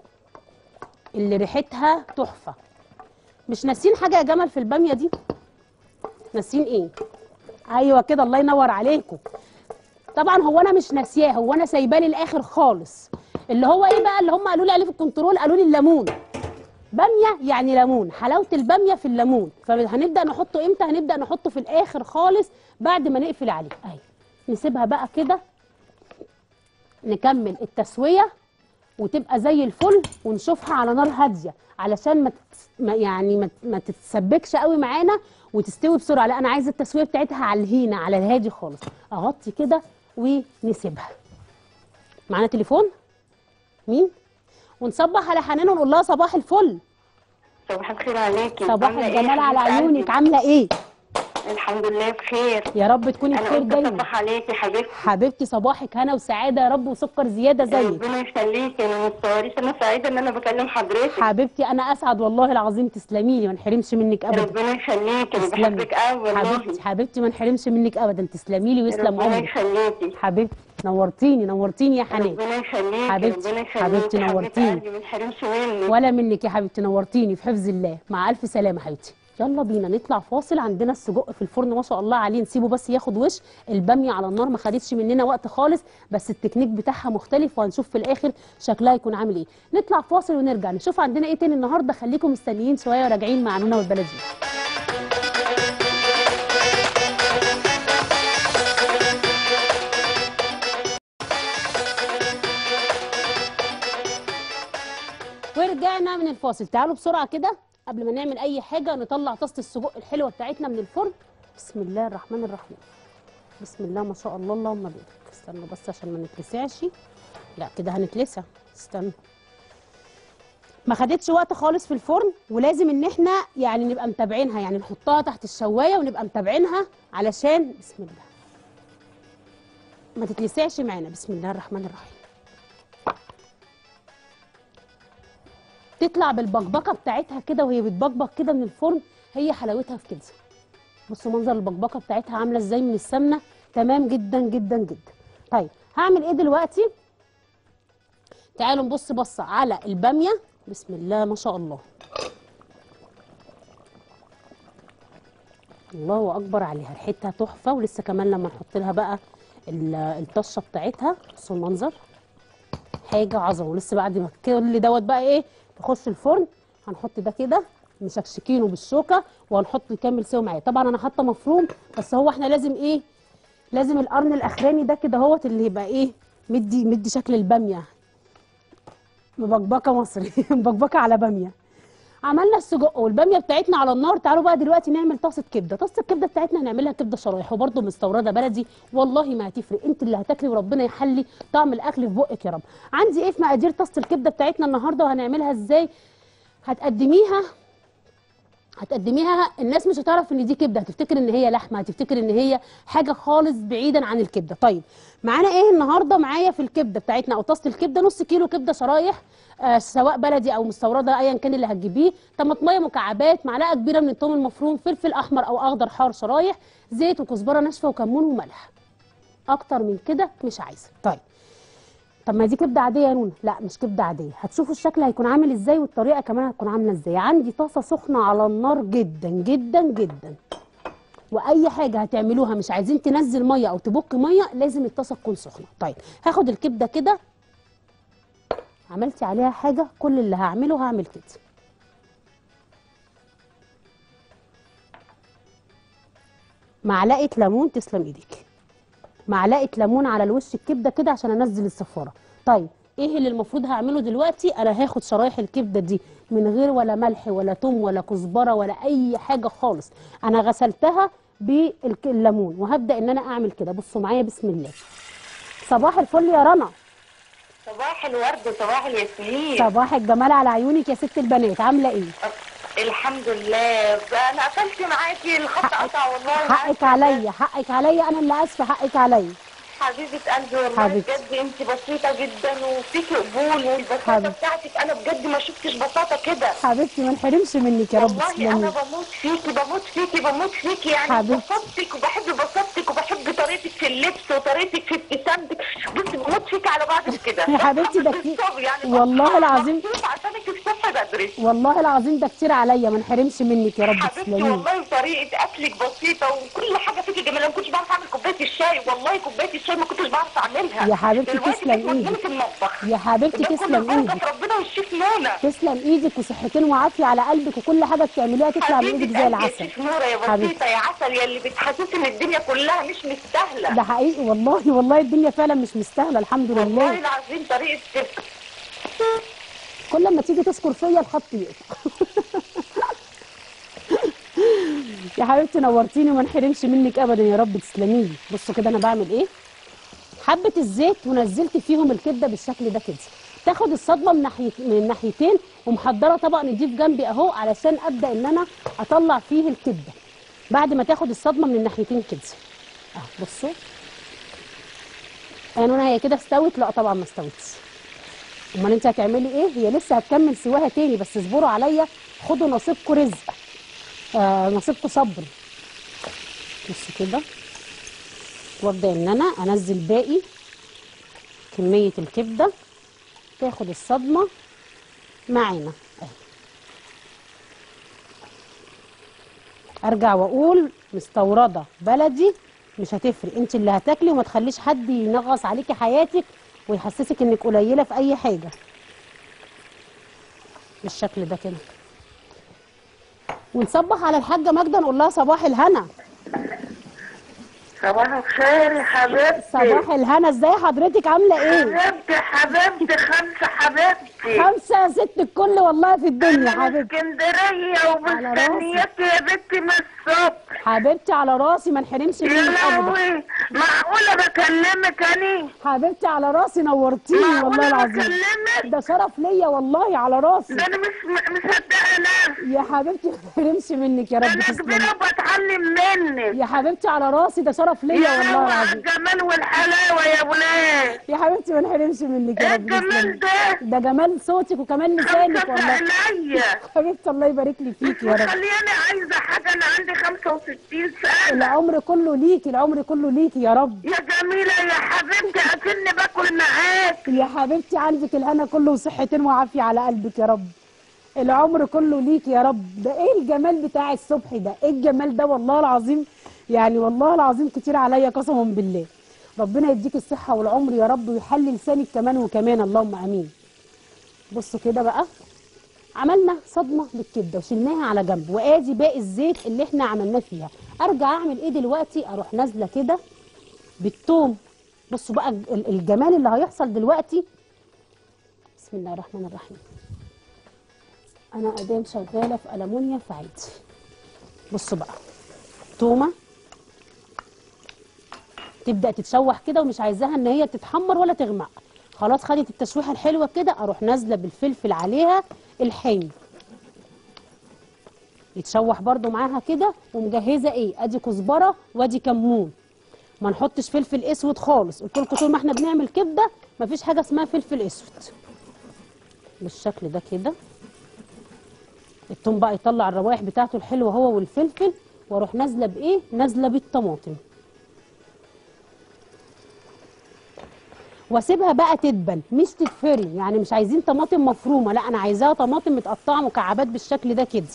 اللي ريحتها تحفة. مش ناسين حاجة يا جمل في البامية دي؟ ناسين إيه؟ أيوه كده الله ينور عليكم. طبعا هو أنا مش ناسياه هو أنا سايباه للآخر خالص. اللي هو إيه بقى؟ اللي هم قالوا لي عليه في ال control قالوا لي الليمون. بامية يعني ليمون حلاوة البامية في الليمون. فهنبدأ نحطه إمتى؟ هنبدأ نحطه في الآخر خالص بعد ما نقفل عليه. أهي نسيبها بقى كده. نكمل التسوية وتبقى زي الفل ونشوفها على نار هادية علشان ما, يعني ما تتسبكش قوي معانا وتستوي بسرعة. لا أنا عايزة التسوية بتاعتها على الهينة على الهادي خالص. أغطي كده ونسيبها. معانا تليفون؟ مين؟ ونصبح على حنان ونقول لها صباح الفل. صباح الخير عليكي. صباح إيه؟ الجمال على عيونك؟ عاملة إيه؟ الحمد لله بخير. يا رب تكوني أنا بخير دايما أصبح عليكي حبيبتي. حبيبتي صباحك هنا وسعادة يا رب وسكر زيادة زيك. ربنا يخليكي. أنا ما تصوريش أنا سعيدة إن أنا بكلم حضرتك. حبيبتي أنا أسعد والله العظيم. تسلمي لي ما نحرمش منك ابدا. ربنا يخليكي أنا. بحبك قوي والله. حبيبتي حبيبتي ما نحرمش منك ابدا. تسلمي لي ويسلم ربنا عمرك يخليكي. حبيبتي نورتيني نورتيني يا حنان ربنا يخليكي حبيبتي، ربنا يخليكي. حبيبتي نورتيني. ما تحرمش منك ولا منك يا حبيبتي نورتيني في حفظ الله. مع ألف سلامة حبيبتي. يلا بينا نطلع فاصل عندنا السجق في الفرن ما شاء الله عليه نسيبه بس ياخد وش البامية على النار ما خدتش مننا وقت خالص بس التكنيك بتاعها مختلف وهنشوف في الآخر شكلها يكون عامل إيه. نطلع فاصل ونرجع نشوف عندنا إيه تاني النهارده خليكم مستنيين شوية وراجعين مع نونا والبلدي. ورجعنا من الفاصل تعالوا بسرعة كده. قبل ما نعمل أي حاجة نطلع طاسة السجق الحلوة بتاعتنا من الفرن. بسم الله الرحمن الرحيم. بسم الله ما شاء الله اللهم بارك. استنوا بس عشان ما نتلسعش. لا كده هنتلسع. استنوا ما خدتش وقت خالص في الفرن ولازم إن إحنا يعني نبقى متابعينها. يعني نحطها تحت الشواية ونبقى متابعينها علشان بسم الله. ما تتلسعش معانا. بسم الله الرحمن الرحيم. تطلع بالبقبقة بتاعتها كده وهي بتبقبق كده من الفرن هي حلاوتها في كده. بصوا منظر البقبقة بتاعتها عاملة إزاي من السمنة؟ تمام جدا جدا جدا. طيب هعمل إيه دلوقتي؟ تعالوا نبص بصة على البامية. بسم الله ما شاء الله. الله أكبر عليها ريحتها تحفة. ولسه كمان لما نحط لها بقى ال- الطشة بتاعتها. بصوا المنظر. حاجة عظمة. ولسه بعد ما كل دوت بقى إيه تخش الفرن هنحط ده كده مشكشكينه بالشوكة وهنحط نكمل سوا معاه. طبعا أنا حاطة مفروم بس هو إحنا لازم إيه؟ لازم القرن الأخراني ده كده هوت اللي يبقى إيه؟ مدي مدي شكل البامية. مبكبكة مصري مبكبكة على بامية. عملنا السجق والبامية بتاعتنا على النار. تعالوا بقى دلوقتي نعمل طاسة كبدة. طاسة الكبدة بتاعتنا هنعملها كبدة شرايح وبرده مستوردة بلدي. والله ما هتفرق. انت اللي هتاكلي وربنا يحلي طعم الأكل في بقك يا رب. عندي إيه في مقادير طاسة الكبدة بتاعتنا النهارده وهنعملها إزاي؟ هتقدميها هتقدميها الناس مش هتعرف إن دي كبدة هتفتكر إن هي لحمة هتفتكر إن هي حاجة خالص بعيدا عن الكبدة. طيب معانا إيه النهارده؟ معايا في الكبدة بتاعتنا أو طاسه الكبدة نص كيلو كبدة شرايح آه سواء بلدي أو مستوردة ايا كان اللي هتجيبيه. طماطمية مكعبات معلقة كبيرة من الثوم المفروم فلفل أحمر أو أخضر حار شرايح زيت وكزبرة ناشفة وكمون وملح. أكتر من كده مش عايزة. طيب. طب ما دي كبده عادية يا نونا لا مش كبده عادية. هتشوفوا الشكل هيكون عامل إزاي والطريقة كمان هتكون عاملة إزاي. عندي طاسة سخنة على النار جدا جدا جدا. وأي حاجة هتعملوها مش عايزين تنزل مية أو تبك مية لازم الطاسة تكون سخنة. طيب هاخد الكبدة كده. عملتي عليها حاجة؟ كل اللي هعمله هعمل كده. معلقة ليمون تسلم ايديك معلقة ليمون على الوش الكبدة كده عشان أنزل الصفارة. طيب إيه اللي المفروض هعمله دلوقتي؟ أنا هاخد شرايح الكبدة دي من غير ولا ملح ولا توم ولا كزبرة ولا أي حاجة خالص. أنا غسلتها بالليمون وهبدأ إن أنا أعمل كده. بصوا معايا بسم الله. صباح الفل يا رنا. صباح الورد وصباح الياسمين. صباح الجمال على عيونك يا ست البنات. عاملة إيه؟ الحمد لله. أنا قفلت معاكي الخط قطع والله. حقك عليا حقك عليا أنا اللي آسفة حقك عليا حبيبة قلبي والله. بجد انت بسيطة جدا وفيكي قبول والبساطة حبيبتي. بتاعتك. أنا بجد ما شفتش بساطة كده. حبيبتي ما نحرمش منك يا رب والله أنا بموت فيكي بموت فيكي بموت فيكي. يعني حبيبتي. بساطتك وبحب بساطتك وبحب طريقتك في اللبس وطريقتك في ابتسامتك. بصي بموت فيكي على بعضك كده. يا حبيبتي ده كتير. يعني والله العظيم. عشانك الصبح بدري. والله العظيم ده كتير عليا ما نحرمش منك يا رب حبيبتي والله طريقة أكلك بسيطة وكل حاجة فيكي جميلة. ما كنتش بعرف أعمل كوباية الشاي. والله كوباية الشاي ما كنتش بعرف أعملها. يا حبيبتي تسلم المطبخ. يا حبيبتي تسلم إيدك. ربنا والشيف نونا تسلم إيدك وصحتين وعافية على قلبك وكل حاجة بتعمليها تطلع من إيدك زي يا العسل. شيف نورة يا حبيبتي. بسيطة يا عسل يا اللي بتحسسي إن الدنيا كلها مش مستاهلة. ده حقيقي والله والله الدنيا فعلا مش مستاهلة الحمد والله لله العظيم طريقة كل ما تيجي تشكر فيا الخط يقطع يا حبيبتي نورتيني وما نحرمش منك ابدا يا رب تسلمي لي بصوا كده أنا بعمل إيه؟ حبة الزيت ونزلت فيهم الكبدة بالشكل ده كده. تاخد الصدمة من ناحيه من الناحيتين ومحضرة طبق نضيف جنبي أهو علشان أبدأ إن أنا أطلع فيه الكبدة. بعد ما تاخد الصدمة من الناحيتين كده. أهو بصوا. قانون هي كده استوت؟ لا طبعا ما استوتش. أمال أنت هتعملي إيه؟ هي لسه هتكمل سواها تاني بس اصبروا عليا. خدوا نصيبكم رزق. آه نصيبكم صبر. بصوا كده. وابدأ إن أنا أنزل باقي كمية الكبدة. تاخد الصدمة معانا. أرجع وأقول مستوردة بلدي مش هتفرق. أنت اللي هتاكلي وما تخليش حد ينغص عليكي حياتك ويحسسك إنك قليلة في أي حاجة. بالشكل ده كده. ونصبح على الحاجة ماجده نقول لها صباح الهنا. صباح الخير يا حبيبتي. صباح الهنا. إزاي حضرتك؟ عاملة إيه؟ حبيبتي حبيبتي خمسة حبيبتي. خمسة يا ست الكل والله في الدنيا حبيبتي. راسي. ومستنياكي يا بنتي من الصبح. حبيبتي على راسي ما نحرمش يا منك أبدا. لهوي معقولة بكلمك أني حبيبتي على راسي نورتيني والله العظيم. بكلمك؟ ده شرف ليا والله على راسي. ده أنا مش م- مصدقة نفسي يا حبيبتي ما نحرمش منك يا رب تسلمي. كبيرة وبتعلم منك. يا حبيبتي على راسي ده شرف ليا يا والله على العظيم. الجمال والحلاوة يا ولاد يا حبيبتي ما نحرمش منك يا رب تسلمي الجمال ده؟ ده جمال صوتك وكمان لسانك والله. عينيا. حبيبتي الله يبارك لي فيك يا رب. خليني عايزة حاجة أنا عندي 65 سنة. العمر كله ليكي العمر كله ليكي يا رب. يا جميلة يا حبيبتي أكني باكل معاك. يا حبيبتي عندك الهنا كله وصحتين وعافية على قلبك يا رب. العمر كله ليكي يا رب. ده إيه الجمال بتاع الصبح ده؟ إيه الجمال ده؟ والله العظيم يعني والله العظيم كتير عليا قسما بالله. ربنا يديك الصحة والعمر يا رب ويحلي لسانك كمان وكمان. اللهم آمين. بصوا كده بقى. عملنا صدمة بالكبدة وشلناها على جنب. وآدي باقي الزيت اللي إحنا عملناه فيها. أرجع أعمل إيه دلوقتي؟ أروح نازلة كده بالثوم. بصوا بقى ال- الجمال اللي هيحصل دلوقتي. بسم الله الرحمن الرحيم. أنا أدام شغالة في ألمونيا فعادي بصوا بقى. تومة. تبدأ تتشوح كده ومش عايزاها إن هي تتحمر ولا تغمق. خلاص خدت التشويحة الحلوة كده أروح نازلة بالفلفل عليها الحامي. يتشوح برده معاها كده ومجهزة إيه؟ أدي كزبرة وأدي كمون. ما نحطش فلفل أسود خالص. قلت لكم طول ما إحنا بنعمل كبدة مفيش حاجة اسمها فلفل أسود. بالشكل ده كده. التوم بقى يطلع الروائح بتاعته الحلوة هو والفلفل وأروح نازلة بإيه؟ نازلة بالطماطم. واسيبها بقى تدبل. مش تتفري يعني مش عايزين طماطم مفرومة. لا أنا عايزاها طماطم متقطعة مكعبات بالشكل ده كده.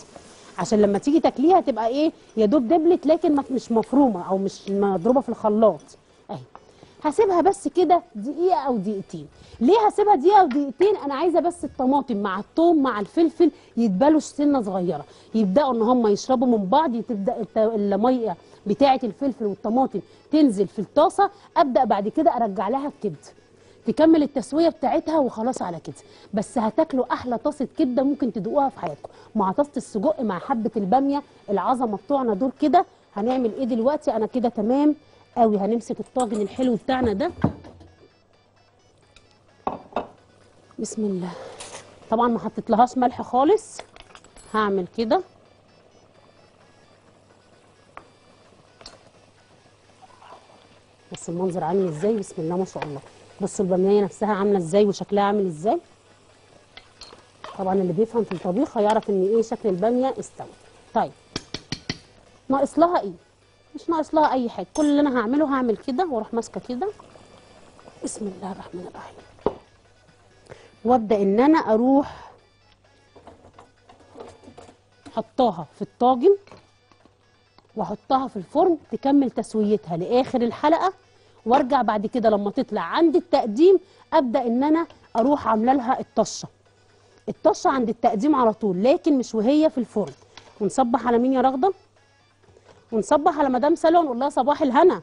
عشان لما تيجي تاكليها تبقى إيه يا دوب دبلت لكن مش مفرومة أو مش مضروبة في الخلاط. أهي. هسيبها بس كده دقيقة أو دقيقتين. ليه هسيبها دقيقة أو دقيقتين؟ أنا عايزة بس الطماطم مع الثوم مع الفلفل يتبالوا سنة صغيرة. يبدأوا إن هم يشربوا من بعض تبدأ المية بتاعة الفلفل والطماطم تنزل في الطاسة. أبدأ بعد كده أرجع لها الكبده تكمل التسوية بتاعتها وخلاص على كده. بس هتاكلوا أحلى طاسة كبدة ممكن تدوقوها في حياتكم. مع طاسه السجق مع حبة البامية العظمة بتوعنا دول كده. هنعمل إيه دلوقتي؟ أنا كده تمام قوي هنمسك الطاجن الحلو بتاعنا ده. بسم الله. طبعا ما حطيتلهاش ملح خالص. هعمل كده. بصوا المنظر عامل إزاي؟ بسم الله ما شاء الله. بصوا الباميه نفسها عاملة إزاي وشكلها عامل إزاي. طبعا اللي بيفهم في الطبيخ هيعرف إن إيه شكل الباميه استوى طيب ناقص لها إيه؟ مش ناقص لها أي حاجة كل اللي أنا هعمله هعمل كده وأروح ماسكة كده. بسم الله الرحمن الرحيم. وأبدأ إن أنا أروح حطاها في الطاجن وأحطها في الفرن تكمل تسويتها لآخر الحلقة. وارجع بعد كده لما تطلع. عند التقديم أبدأ إن أنا أروح عاملة لها الطشة. الطشة عند التقديم على طول لكن مش وهي في الفرن. ونصبح على مين يا رغدة؟ ونصبح على مدام سلوى ونقول لها صباح الهنا.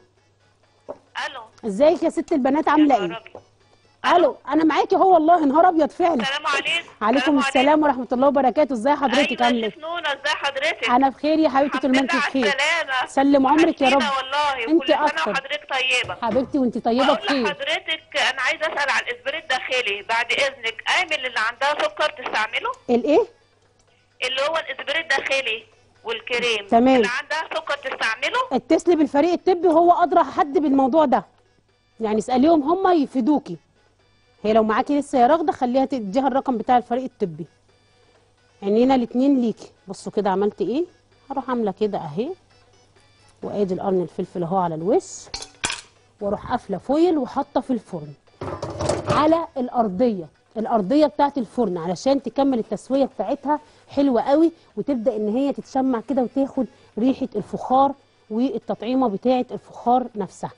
ألو. إزيك يا ست البنات؟ عاملة إيه. ألو أنا معاكي هو والله نهار ابيض فعلا. السلام عليكم. عليكم السلام ورحمة الله وبركاته. ازي حضرتك؟ أيوه عامله يا إيه؟ شنونة ازي حضرتك؟ أنا بخير يا حبيبتي طول ما انت بخير. سلم عمرك يا رب. والله انت أكتر. وحضرتك طيبة. حبيبتي وانت طيبة بخير. لحضرتك أنا عايزة أسأل على الاسبرين الداخلي. بعد إذنك ايمن اللي عندها سكر تستعمله؟ الإيه؟ اللي هو الاسبرين الداخلي والكريم. تمام. اللي عندها سكر تستعمله؟ اتصلي بالفريق الطبي وهو أدرى حد بالموضوع ده. يعني اسأليهم هم يفيدوكي. هي لو معاكي لسه يا رغدة خليها تديها الرقم بتاع الفريق الطبي. عينينا الاتنين ليكي. بصوا كده عملت إيه؟ هروح عاملة كده اهي. وادي القرن الفلفل اهو على الوش. وأروح قافلة فويل وحاطة في الفرن. على الأرضية. الأرضية بتاعت الفرن. علشان تكمل التسوية بتاعتها حلوة قوي وتبدأ إن هي تتشمع كده وتاخد ريحة الفخار والتطعيمة بتاعة الفخار نفسها.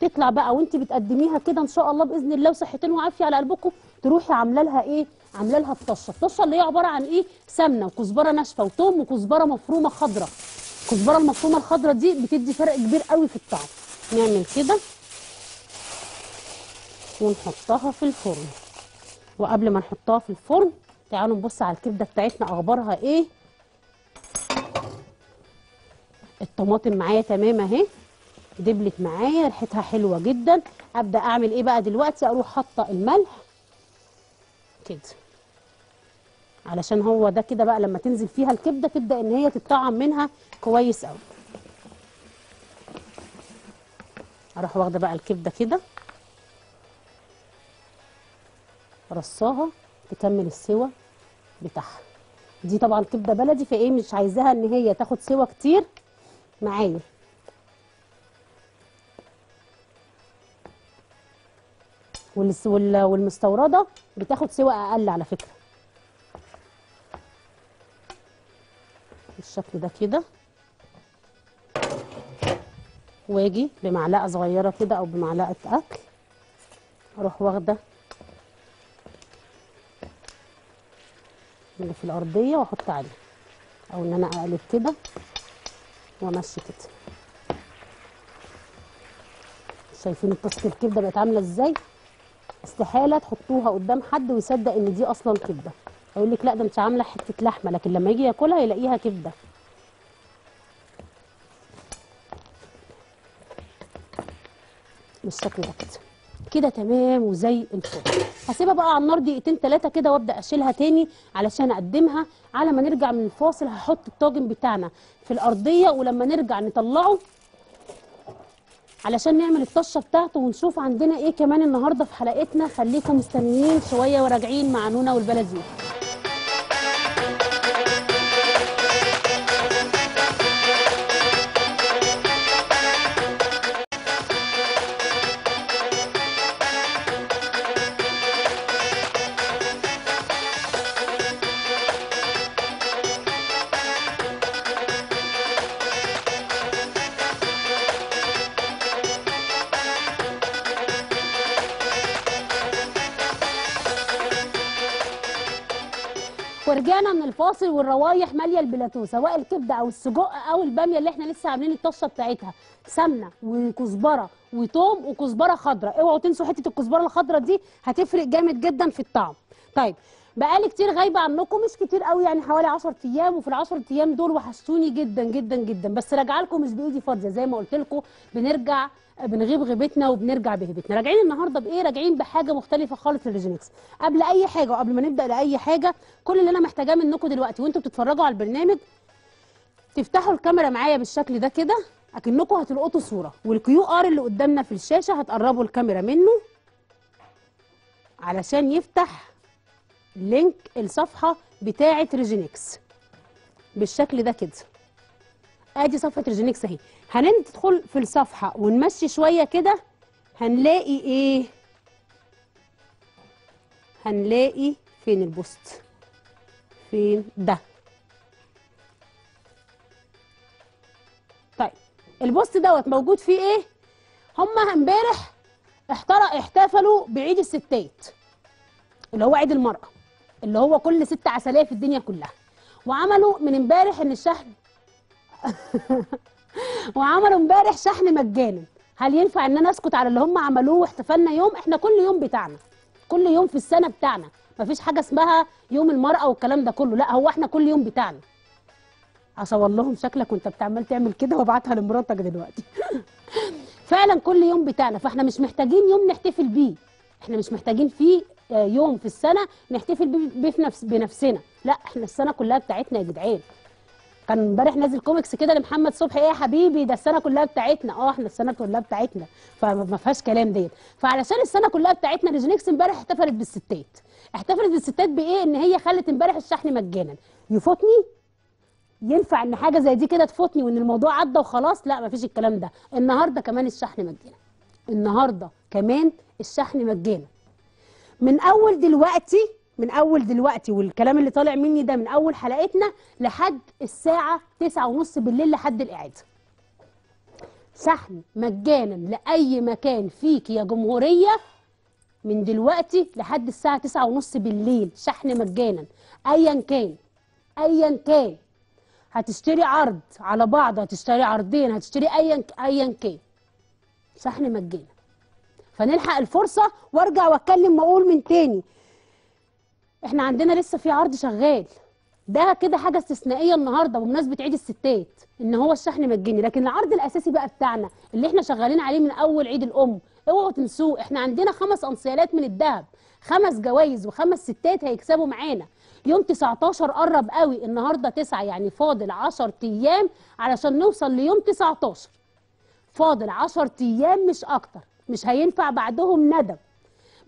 تطلع بقى وانت بتقدميها كده ان شاء الله بإذن الله وصحتين وعافية على قلبكم تروحي عاملة لها إيه؟ عاملة لها الطشه. الطشه اللي هي عبارة عن إيه؟ سمنة وكزبرة ناشفة وتوم وكزبرة مفرومة خضراء الكزبرة المفرومة الخضراء دي بتدي فرق كبير قوي في الطعم. نعمل كده ونحطها في الفرن. وقبل ما نحطها في الفرن تعالوا نبص على الكبدة بتاعتنا أخبارها إيه؟ الطماطم معايا تمام أهي. دبلت معايا ريحتها حلوة جدا. أبدأ أعمل إيه بقى دلوقتي؟ أروح حاطه الملح. كده. علشان هو ده كده بقى لما تنزل فيها الكبدة تبدأ إن هي تتطعم منها كويس قوي أروح واخدة بقى الكبدة كده. رصاها تكمل السوا بتاعها. دي طبعا كبدة بلدي فإيه مش عايزاها إن هي تاخد سوا كتير. معايا. والمستوردة بتاخد سوا أقل على فكرة. بالشكل ده كده. واجي بمعلقة صغيرة كده أو بمعلقة أكل. أروح واخدة اللي في الأرضية وأحط عليه أو إن أنا أقلب كده وأمشي كده. شايفين طاسه الكبدة بقت عاملة إزاي؟ استحالة تحطوها قدام حد ويصدق إن دي أصلا كبدة. هيقول لك لا ده انت عاملة حتة لحمة لكن لما يجي ياكلها يلاقيها كبدة. بالشكل ده كده تمام وزي الفل. هسيبها بقى على النار دقيقتين ثلاثة كده وأبدأ أشيلها تاني علشان أقدمها. على ما نرجع من الفاصل هحط الطاجن بتاعنا في الأرضية ولما نرجع نطلعه علشان نعمل الطشه بتاعته ونشوف عندنا إيه كمان النهارده في حلقتنا. خليكم مستنيين شوية وراجعين مع نونا والبلدي. الفاصل والروايح مالية البلاتو سواء الكبدة أو السجق أو البامية اللي إحنا لسه عاملين الطشة بتاعتها. سمنة وكزبرة وتوم وكزبرة خضراء. اوعوا تنسوا حتة الكزبرة الخضراء دي هتفرق جامد جدا في الطعم. طيب بقالي كتير غايبة عنكم مش كتير قوي يعني حوالي 10 أيام وفي ال 10 أيام دول وحشتوني جدا جدا جدا. بس راجعة لكم مش بإيدي فاضية. زي ما قلت لكم بنرجع بنغيب غيبتنا وبنرجع بهيبتنا. راجعين النهارده بإيه؟ راجعين بحاجة مختلفة خالص للريجينكس قبل أي حاجة وقبل ما نبدأ لأي حاجة كل اللي أنا محتاجاه منكم دلوقتي وأنتوا بتتفرجوا على البرنامج تفتحوا الكاميرا معايا بالشكل ده كده أكنكم هتلقطوا صورة. وال QR اللي قدامنا في الشاشة هتقربوا الكاميرا منه علشان يفتح link الصفحة بتاعة ريجينكس بالشكل ده كده. أدي صفحة ريجينكس أهي. هندخل في الصفحة ونمشي شوية كده. هنلاقي إيه؟ هنلاقي فين ال post؟ فين ده؟ طيب ال post دوت موجود فيه إيه؟ هما امبارح احتفلوا بعيد الستات اللي هو عيد المرأة. اللي هو كل ست عسلية في الدنيا كلها. وعملوا من امبارح إن الشحن وعملوا امبارح شحن مجانا هل ينفع إن أنا أسكت على اللي هم عملوه واحتفلنا يوم؟ إحنا كل يوم بتاعنا. كل يوم في السنة بتاعنا. مفيش حاجة اسمها يوم المرأة والكلام ده كله. لا هو إحنا كل يوم بتاعنا. اصور لهم شكلك وأنت بتعمل تعمل كده وابعتها لمراتك دلوقتي. فعلا كل يوم بتاعنا. فإحنا مش محتاجين يوم نحتفل بيه. إحنا مش محتاجين فيه يوم في السنة نحتفل بيه بيه في نفس بنفسنا. لا إحنا السنة كلها بتاعتنا يا جدعان. كان امبارح نازل كوميكس كده لمحمد صبحي. إيه يا حبيبي؟ ده السنة كلها بتاعتنا. آه إحنا السنة كلها بتاعتنا. فما فيهاش كلام ديت. فعلشان السنة كلها بتاعتنا ريجينكس امبارح احتفلت بالستات. احتفلت بالستات بإيه؟ إن هي خلت امبارح الشحن مجانا. يفوتني؟ ينفع إن حاجة زي دي كده تفوتني وإن الموضوع عدى وخلاص؟ لا مفيش الكلام ده. النهارده كمان الشحن مجانا. النهارده كمان الشحن مجانا. من أول دلوقتي من أول دلوقتي والكلام اللي طالع مني ده من أول حلقتنا لحد الساعة 9:30 بالليل لحد الإعادة. شحن مجانا لأي مكان فيك يا جمهورية من دلوقتي لحد الساعة 9:30 بالليل شحن مجانا. ايا كان ايا كان. هتشتري عرض على بعض هتشتري عرضين هتشتري ايا ايا كان. شحن مجانا. فنلحق الفرصة وارجع واتكلم وأقول من تاني. إحنا عندنا لسه في عرض شغال. ده كده حاجة استثنائية النهارده بمناسبة عيد الستات إن هو الشحن مجاني. لكن العرض الأساسي بقى بتاعنا اللي إحنا شغالين عليه من أول عيد الأم. اوعوا تنسوه إحنا عندنا خمس أنسيالات من الذهب خمس جوائز وخمس ستات هيكسبوا معانا. يوم 19 قرب قوي النهارده 9 يعني فاضل 10 أيام علشان نوصل ليوم 19 فاضل 10 أيام مش أكتر. مش هينفع بعدهم ندم.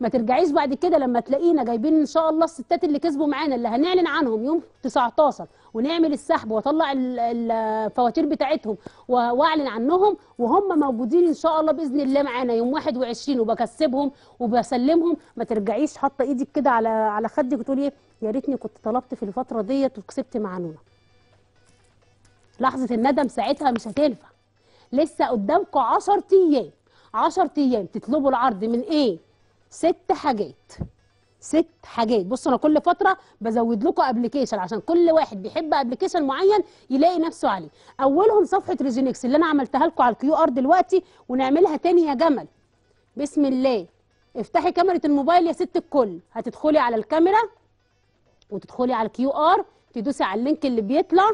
ما ترجعيش بعد كده لما تلاقينا جايبين إن شاء الله الستات اللي كسبوا معانا اللي هنعلن عنهم يوم 19 ونعمل السحب واطلع ال- ال- الفواتير بتاعتهم وأعلن عنهم وهم موجودين إن شاء الله بإذن الله معانا يوم 21 وبكسبهم وبسلمهم. ما ترجعيش حاطة إيدك كده على على خدك وتقولي إيه يا ريتني كنت طلبت في الفترة ديت وكسبت مع نونا لحظة الندم ساعتها مش هتنفع. لسه قدامكم 10 أيام. 10 أيام تطلبوا العرض من إيه؟ ست حاجات. ست حاجات. بصوا أنا كل فترة بزود لكم application عشان كل واحد بيحب application معين يلاقي نفسه عليه. أولهم صفحة ريجينكس اللي أنا عملتها لكم على ال QR دلوقتي ونعملها تاني يا جمل. بسم الله. افتحي كاميرا الموبايل يا ست الكل. هتدخلي على الكاميرا وتدخلي على ال QR تدوسي على ال link اللي بيطلع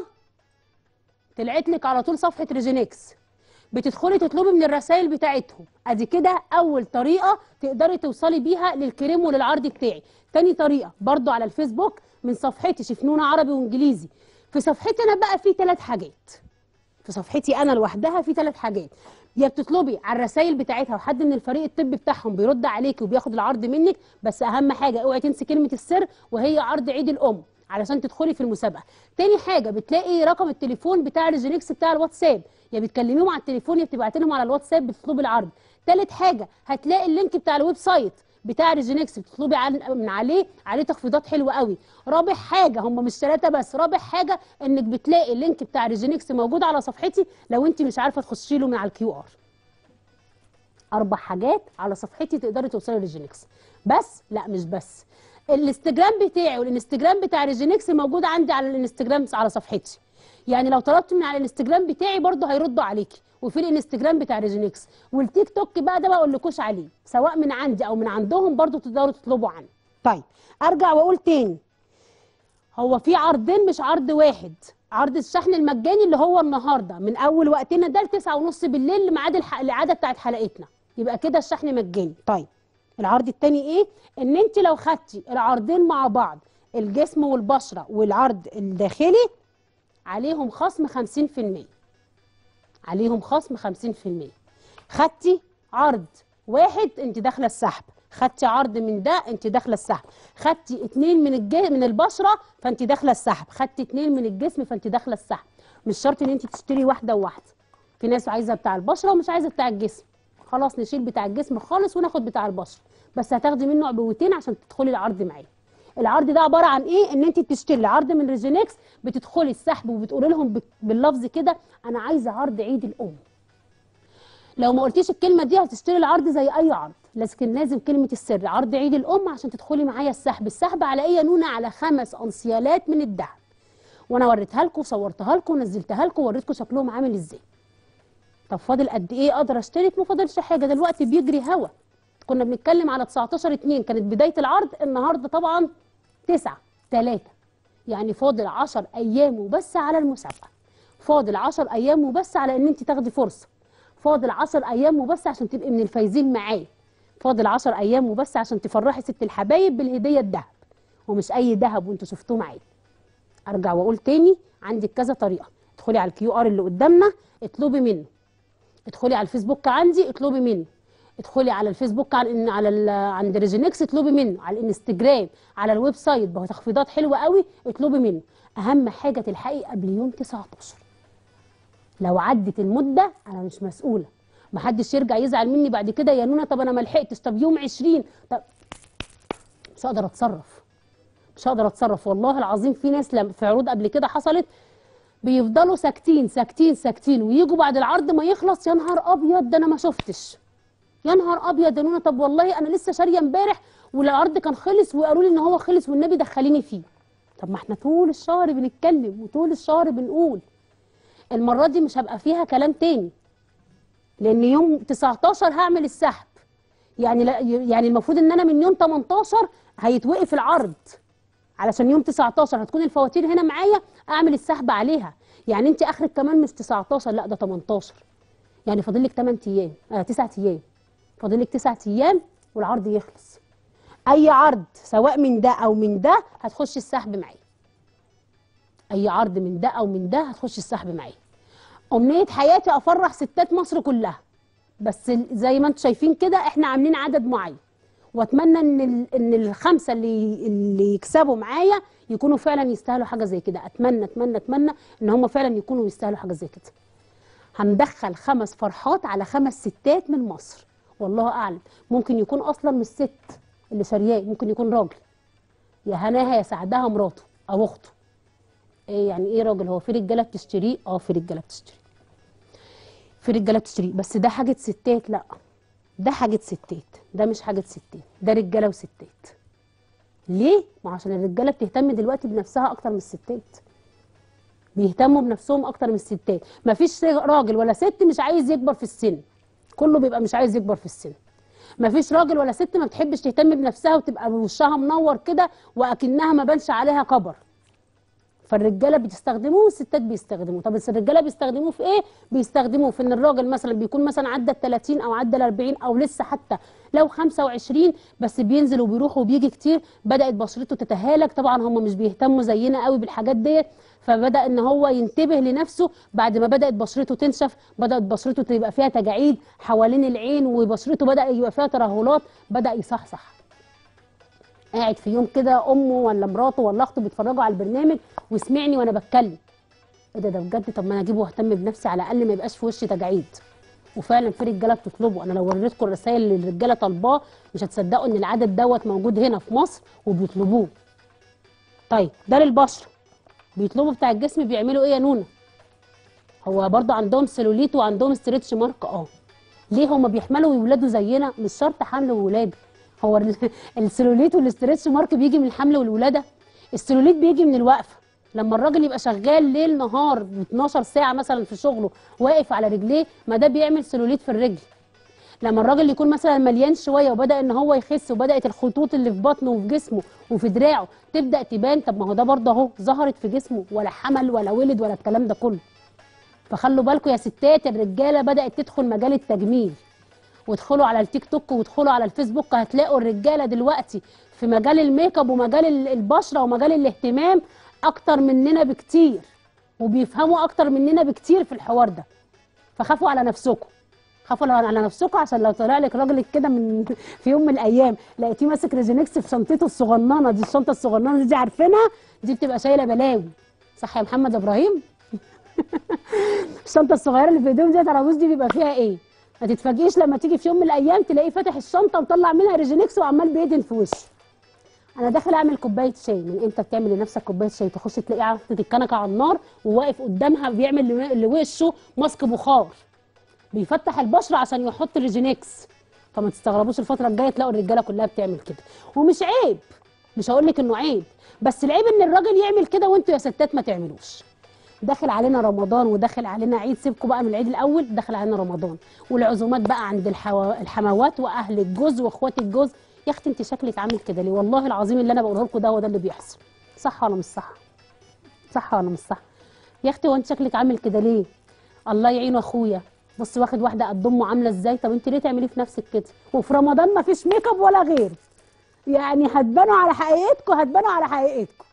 طلعت لك على طول صفحة ريجينكس بتدخلي تطلبي من الرسائل بتاعتهم. ادي كده اول طريقة تقدري توصلي بيها للكريم وللعرض بتاعي. تاني طريقة برضو على الفيسبوك من صفحتي شيف نونا عربي وانجليزي. في صفحتي أنا بقى في ثلاث حاجات. في صفحتي أنا لوحدها في ثلاث حاجات. يا بتطلبي على الرسائل بتاعتها وحد من الفريق الطبي بتاعهم بيرد عليكي وبياخد العرض منك بس اهم حاجة اوعي تنسي كلمة السر وهي عرض عيد الام علشان تدخلي في المسابقة. تاني حاجة بتلاقي رقم التليفون بتاع الريجينكس بتاع الواتساب. يا بتكلميهم على التليفون يا بتبعتي لهم على الواتساب بتطلبي العرض. تالت حاجة هتلاقي ال link بتاع ال website بتاع ريجينكس بتطلبي من عليه عليه تخفيضات حلوة قوي. رابع حاجة هم مش ثلاثة بس رابع حاجة إنك بتلاقي ال link بتاع ريجينكس موجود على صفحتي لو أنت مش عارفة تخشي له من على ال QR. أربع حاجات على صفحتي تقدري توصلي لريجينكس بس؟ لا مش بس. الإنستجرام بتاعي والإنستجرام بتاع ريجينكس موجود عندي على الإنستجرام على صفحتي. يعني لو طلبت من على الانستجرام بتاعي برضه هيردوا عليكي. وفي الانستجرام بتاع ريجينكس والتيك توك بقى ده ما اقولكوش عليه. سواء من عندي أو من عندهم برضه تقدروا تطلبوا عنه. طيب ارجع واقول تاني. هو في عرضين مش عرض واحد. عرض الشحن المجاني اللي هو النهارده من اول وقتنا ده لتسعة ونص بالليل لميعاد. العاده بتاعت حلقتنا. يبقى كده الشحن مجاني. طيب العرض التاني إيه؟ ان انت لو خدتي العرضين مع بعض الجسم والبشرة والعرض الداخلي عليهم خصم 50% عليهم خصم 50% خدتي عرض واحد انت داخلة السحب. خدتي عرض من ده انت داخلة السحب. خدتي اتنين من الج... من البشرة فانت داخلة السحب. خدتي اتنين من الجسم فانت داخلة السحب. مش شرط ان انت تشتري واحدة وواحدة. في ناس عايزة بتاع البشرة ومش عايزة بتاع الجسم. خلاص نشيل بتاع الجسم خالص وناخد بتاع البشرة. بس هتاخدي منه عبوتين عشان تدخلي العرض معايا. العرض ده عبارة عن إيه؟ إن أنت بتشتري عرض من ريجينكس بتدخلي السحب وبتقولي لهم باللفظ كده أنا عايزة عرض عيد الأم. لو ما قلتيش الكلمة دي هتشتري العرض زي أي عرض. لكن لازم كلمة السر عرض عيد الأم عشان تدخلي معايا السحب. السحب على إيه يا نونا على خمس أنسيالات من الذهب وأنا وريتها لكم وصورتها لكم ونزلتها لكم ووريتكم شكلهم عامل إزاي. طب فاضل قد إيه أقدر اشترك ما فاضلش حاجة. دلوقتي بيجري هوا. كنا بنتكلم على 19 2 كانت بداية العرض النهارده طبعا 9 3 يعني فاضل 10 أيام وبس على المسابقة. فاضل 10 أيام وبس على إن أنت تاخدي فرصة. فاضل 10 أيام وبس عشان تبقي من الفايزين معايا. فاضل 10 أيام وبس عشان تفرحي ست الحبايب بالهدية الذهب. ومش أي ذهب وأنتوا شفتوه معايا. أرجع وأقول تاني عندك كذا طريقة. ادخلي على ال QR اللي قدامنا اطلبي منه. ادخلي على الفيسبوك عندي اطلبي منه. ادخلي على الفيسبوك على على ال- عند ريجينكس اطلبي منه على الإنستجرام على ال website بقى تخفيضات حلوة قوي اطلبي منه. أهم حاجة تلحقي قبل يوم 19 لو عدت المدة أنا مش مسؤولة. محدش يرجع يزعل مني بعد كده يا نونا طب أنا ما لحقتش طب يوم 20 طب مش هقدر أتصرف. مش هقدر أتصرف. والله العظيم في ناس لم في عروض قبل كده حصلت بيفضلوا ساكتين ساكتين ساكتين ويجوا بعد العرض ما يخلص يا نهار أبيض ده أنا ما شفتش. يا نهار أبيض يا نونا طب والله أنا لسه شارية امبارح والعرض كان خلص وقالوا لي إن هو خلص والنبي دخليني فيه. طب ما إحنا طول الشهر بنتكلم وطول الشهر بنقول. المرة دي مش هبقى فيها كلام تاني. لأن يوم 19 هعمل السحب. يعني لا يعني المفروض إن أنا من يوم 18 هيتوقف العرض. علشان يوم 19 هتكون الفواتير هنا معايا أعمل السحب عليها. يعني أنت آخرك كمان مش 19 لأ ده 18 يعني فاضل لك 8 أيام آه 9 أيام. فاضل لك 9 أيام والعرض يخلص. أي عرض سواء من ده أو من ده هتخش السحب معايا. أي عرض من ده أو من ده هتخش السحب معايا. أمنية حياتي أفرح ستات مصر كلها. بس زي ما أنتم شايفين كده إحنا عاملين عدد معين. وأتمنى إن إن الخمسة اللي اللي يكسبوا معايا يكونوا فعلا يستاهلوا حاجة زي كده. أتمنى أتمنى أتمنى إن هم فعلا يكونوا يستاهلوا حاجة زي كده. هندخل خمس فرحات على خمس ستات من مصر. والله أعلم. ممكن يكون أصلا مش ست اللي شارياه ممكن يكون راجل. يا هناها يا سعدها مراته أو أخته. إيه يعني إيه راجل؟ هو في رجالة بتشتريه؟ آه في رجالة بتشتريه. في رجالة بتشتريه. بس ده حاجة ستات؟ لأ. ده حاجة ستات. ده مش حاجة ستات. ده رجالة وستات. ليه؟ ما عشان الرجالة بتهتم دلوقتي بنفسها أكتر من الستات. بيهتموا بنفسهم أكتر من الستات. مفيش راجل ولا ست مش عايز يكبر في السن. كله بيبقى مش عايز يكبر في السن. مفيش راجل ولا ست ما بتحبش تهتم بنفسها وتبقى وشها منور كده وأكنها ما بانش عليها كبر فالرجاله بتستخدموه والستات بيستخدموه. طب الرجاله بيستخدموه في إيه؟ بيستخدموه في إن الراجل مثلا بيكون مثلا عدى ال 30 أو عدى ال 40 أو لسه حتى لو 25 بس بينزل وبيروح وبيجي كتير بدأت بشرته تتهالك. طبعا هم مش بيهتموا زينا قوي بالحاجات ديت فبدأ إن هو ينتبه لنفسه. بعد ما بدأت بشرته تنشف بدأت بشرته تبقى فيها تجاعيد حوالين العين وبشرته بدأ يبقى فيها ترهلات بدأ يصحصح. قاعد في يوم كده أمه ولا مراته ولا أخته بيتفرجوا على البرنامج وسمعني وأنا بتكلم. إيه ده ده بجد؟ طب ما أنا اجيبه واهتم بنفسي على الاقل ما يبقاش في وشي تجاعيد. وفعلا في رجالة بتطلبه. أنا لو وريتكم الرسائل اللي الرجالة طالباه مش هتصدقوا إن العدد دوت موجود هنا في مصر وبيطلبوه. طيب ده للبشره بيطلبوا بتاع الجسم بيعملوا إيه يا نونا هو برضه عندهم سيلوليت وعندهم stretch mark آه. ليه هما بيحملوا ويولادوا زينا؟ مش شرط حمل وولادة. هو ال- ال cellulite وال stretch mark بيجي من الحمل والولادة؟ السيلوليت بيجي من الوقفة. لما الراجل يبقى شغال ليل نهار 12 ساعة مثلا في شغله واقف على رجليه ما ده بيعمل سيلوليت في الرجل. لما الراجل يكون مثلا مليان شوية وبدأ إن هو يخس وبدأت الخطوط اللي في بطنه وفي جسمه وفي دراعه تبدأ تبان طب ما هو ده برضه أهو ظهرت في جسمه ولا حمل ولا ولد ولا الكلام ده كله. فخلوا بالكم يا ستات الرجالة بدأت تدخل مجال التجميل. وادخلوا على التيك توك وادخلوا على الفيسبوك هتلاقوا الرجالة دلوقتي في مجال الميك اب ومجال ال- البشرة ومجال الاهتمام أكتر مننا بكتير وبيفهموا أكتر مننا بكتير في الحوار ده. فخافوا على نفسكم. خافوا على نفسكم عشان لو طلع لك راجل كده من في يوم من الأيام لقيتيه ماسك ريجينكس في شنطته الصغننة دي الشنطة الصغننة دي, عارفينها؟ دي بتبقى شايلة بلاوي. صح يا محمد إبراهيم؟ الشنطة الصغيرة اللي في إيديهم دي العراويز دي بيبقى فيها إيه؟ ما تتفاجئيش لما تيجي في يوم من الأيام تلاقيه فاتح الشنطة ومطلع منها ريجينكس وعمال بيدهن في وشه. أنا داخل اعمل كوباية شاي. من إمتى بتعمل لنفسك كوباية شاي؟ تخش تلاقيه حاطط الكنكه على النار وواقف قدامها بيعمل لو- لوشه ماسك بخار. بيفتح البشرة عشان يحط ريجينكس فما تستغربوش الفترة الجاية تلاقوا الرجالة كلها بتعمل كده. ومش عيب مش هقول لك إنه عيب بس العيب إن الراجل يعمل كده وأنتوا يا ستات ما تعملوش. داخل علينا رمضان وداخل علينا عيد سيبكم بقى من العيد الأول داخل علينا رمضان. والعزومات بقى عند. الحموات وأهل الجوز وأخوات الجوز يا أختي انت شكلك عامل كده ليه؟ والله العظيم اللي أنا بقوله لكم ده هو ده اللي بيحصل. صح ولا مش صح؟ صح ولا مش صح؟ يا أختي هو انت شكلك عامل كده ليه؟ الله يعينه اخويا. بص واخد واحدة قد أمه عاملة إزاي؟ طب انت ليه تعملي في نفسك كده؟ وفي رمضان ما فيش ميك اب ولا غير. يعني هتبانوا على حقيقتكم هتبانوا على حقيقتكم.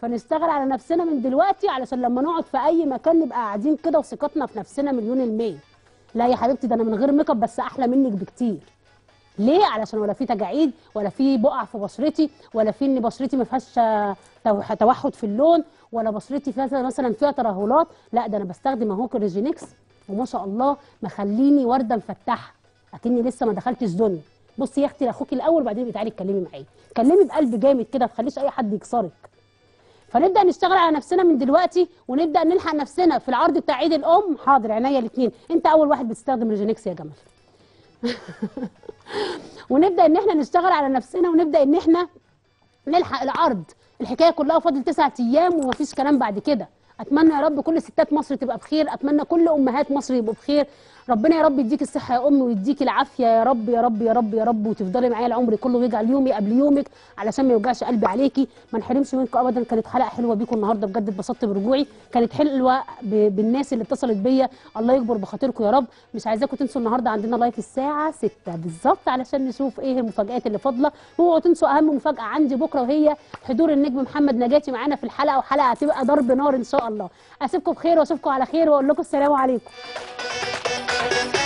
فنشتغل على نفسنا من دلوقتي علشان لما نقعد في أي مكان نبقى قاعدين كده وثقتنا في نفسنا مليون المية. لا يا حبيبتي ده أنا من غير ميك اب بس أحلى منك بكتير. ليه؟ علشان ولا في تجاعيد ولا في بقع في بشرتي ولا في إن بشرتي ما فيهاش تو- توحد في اللون ولا بشرتي فيها مثلا فيها ترهلات. لا ده أنا بستخدم أهو ريجينكس وما شاء الله مخليني ورده مفتحه أكني لسه ما دخلتش دنيا. بصي يا أختي لاخوكي الأول بعدين تعالي اتكلمي معايا. اتكلمي بقلب جامد كده ما تخليش أي حد يكسرك. فنبدأ نشتغل على نفسنا من دلوقتي ونبدأ نلحق نفسنا في العرض بتاع عيد الأم. حاضر عينيا الاثنين أنت أول واحد بتستخدم ريجينكس يا جمال. ونبدا إن إحنا نشتغل على نفسنا ونبدأ إن إحنا نلحق العرض الحكاية كلها فاضل تسعة أيام ومفيش كلام بعد كده. أتمنى يا رب كل ستات مصر تبقى بخير أتمنى كل أمهات مصر يبقوا بخير. ربنا يا رب يديك الصحة يا ام ويديك العافية يا رب يا رب يا رب يا رب وتفضلي معايا العمر كله ويجعل يومي قبل يومك علشان ما يوجعش قلبي عليكي. ما نحرمش منكم ابدا. كانت حلقة حلوة بيكم النهارده بجد اتبسطت برجوعي. كانت حلوة بالناس اللي اتصلت بيا. الله يكبر بخاطركم يا رب. مش عايزاكم تنسوا النهارده عندنا live الساعة 6 بالظبط علشان نشوف إيه المفاجآت اللي فاضلة. واوعوا تنسوا أهم مفاجأة عندي بكرة وهي حضور النجم محمد نجاتي معانا في الحلقة وحلقة هتبقى ضرب نار إن شاء الله. أسيبكم بخير وأشوفكم على خير وأقول لكم السلام عليكم. Thank you.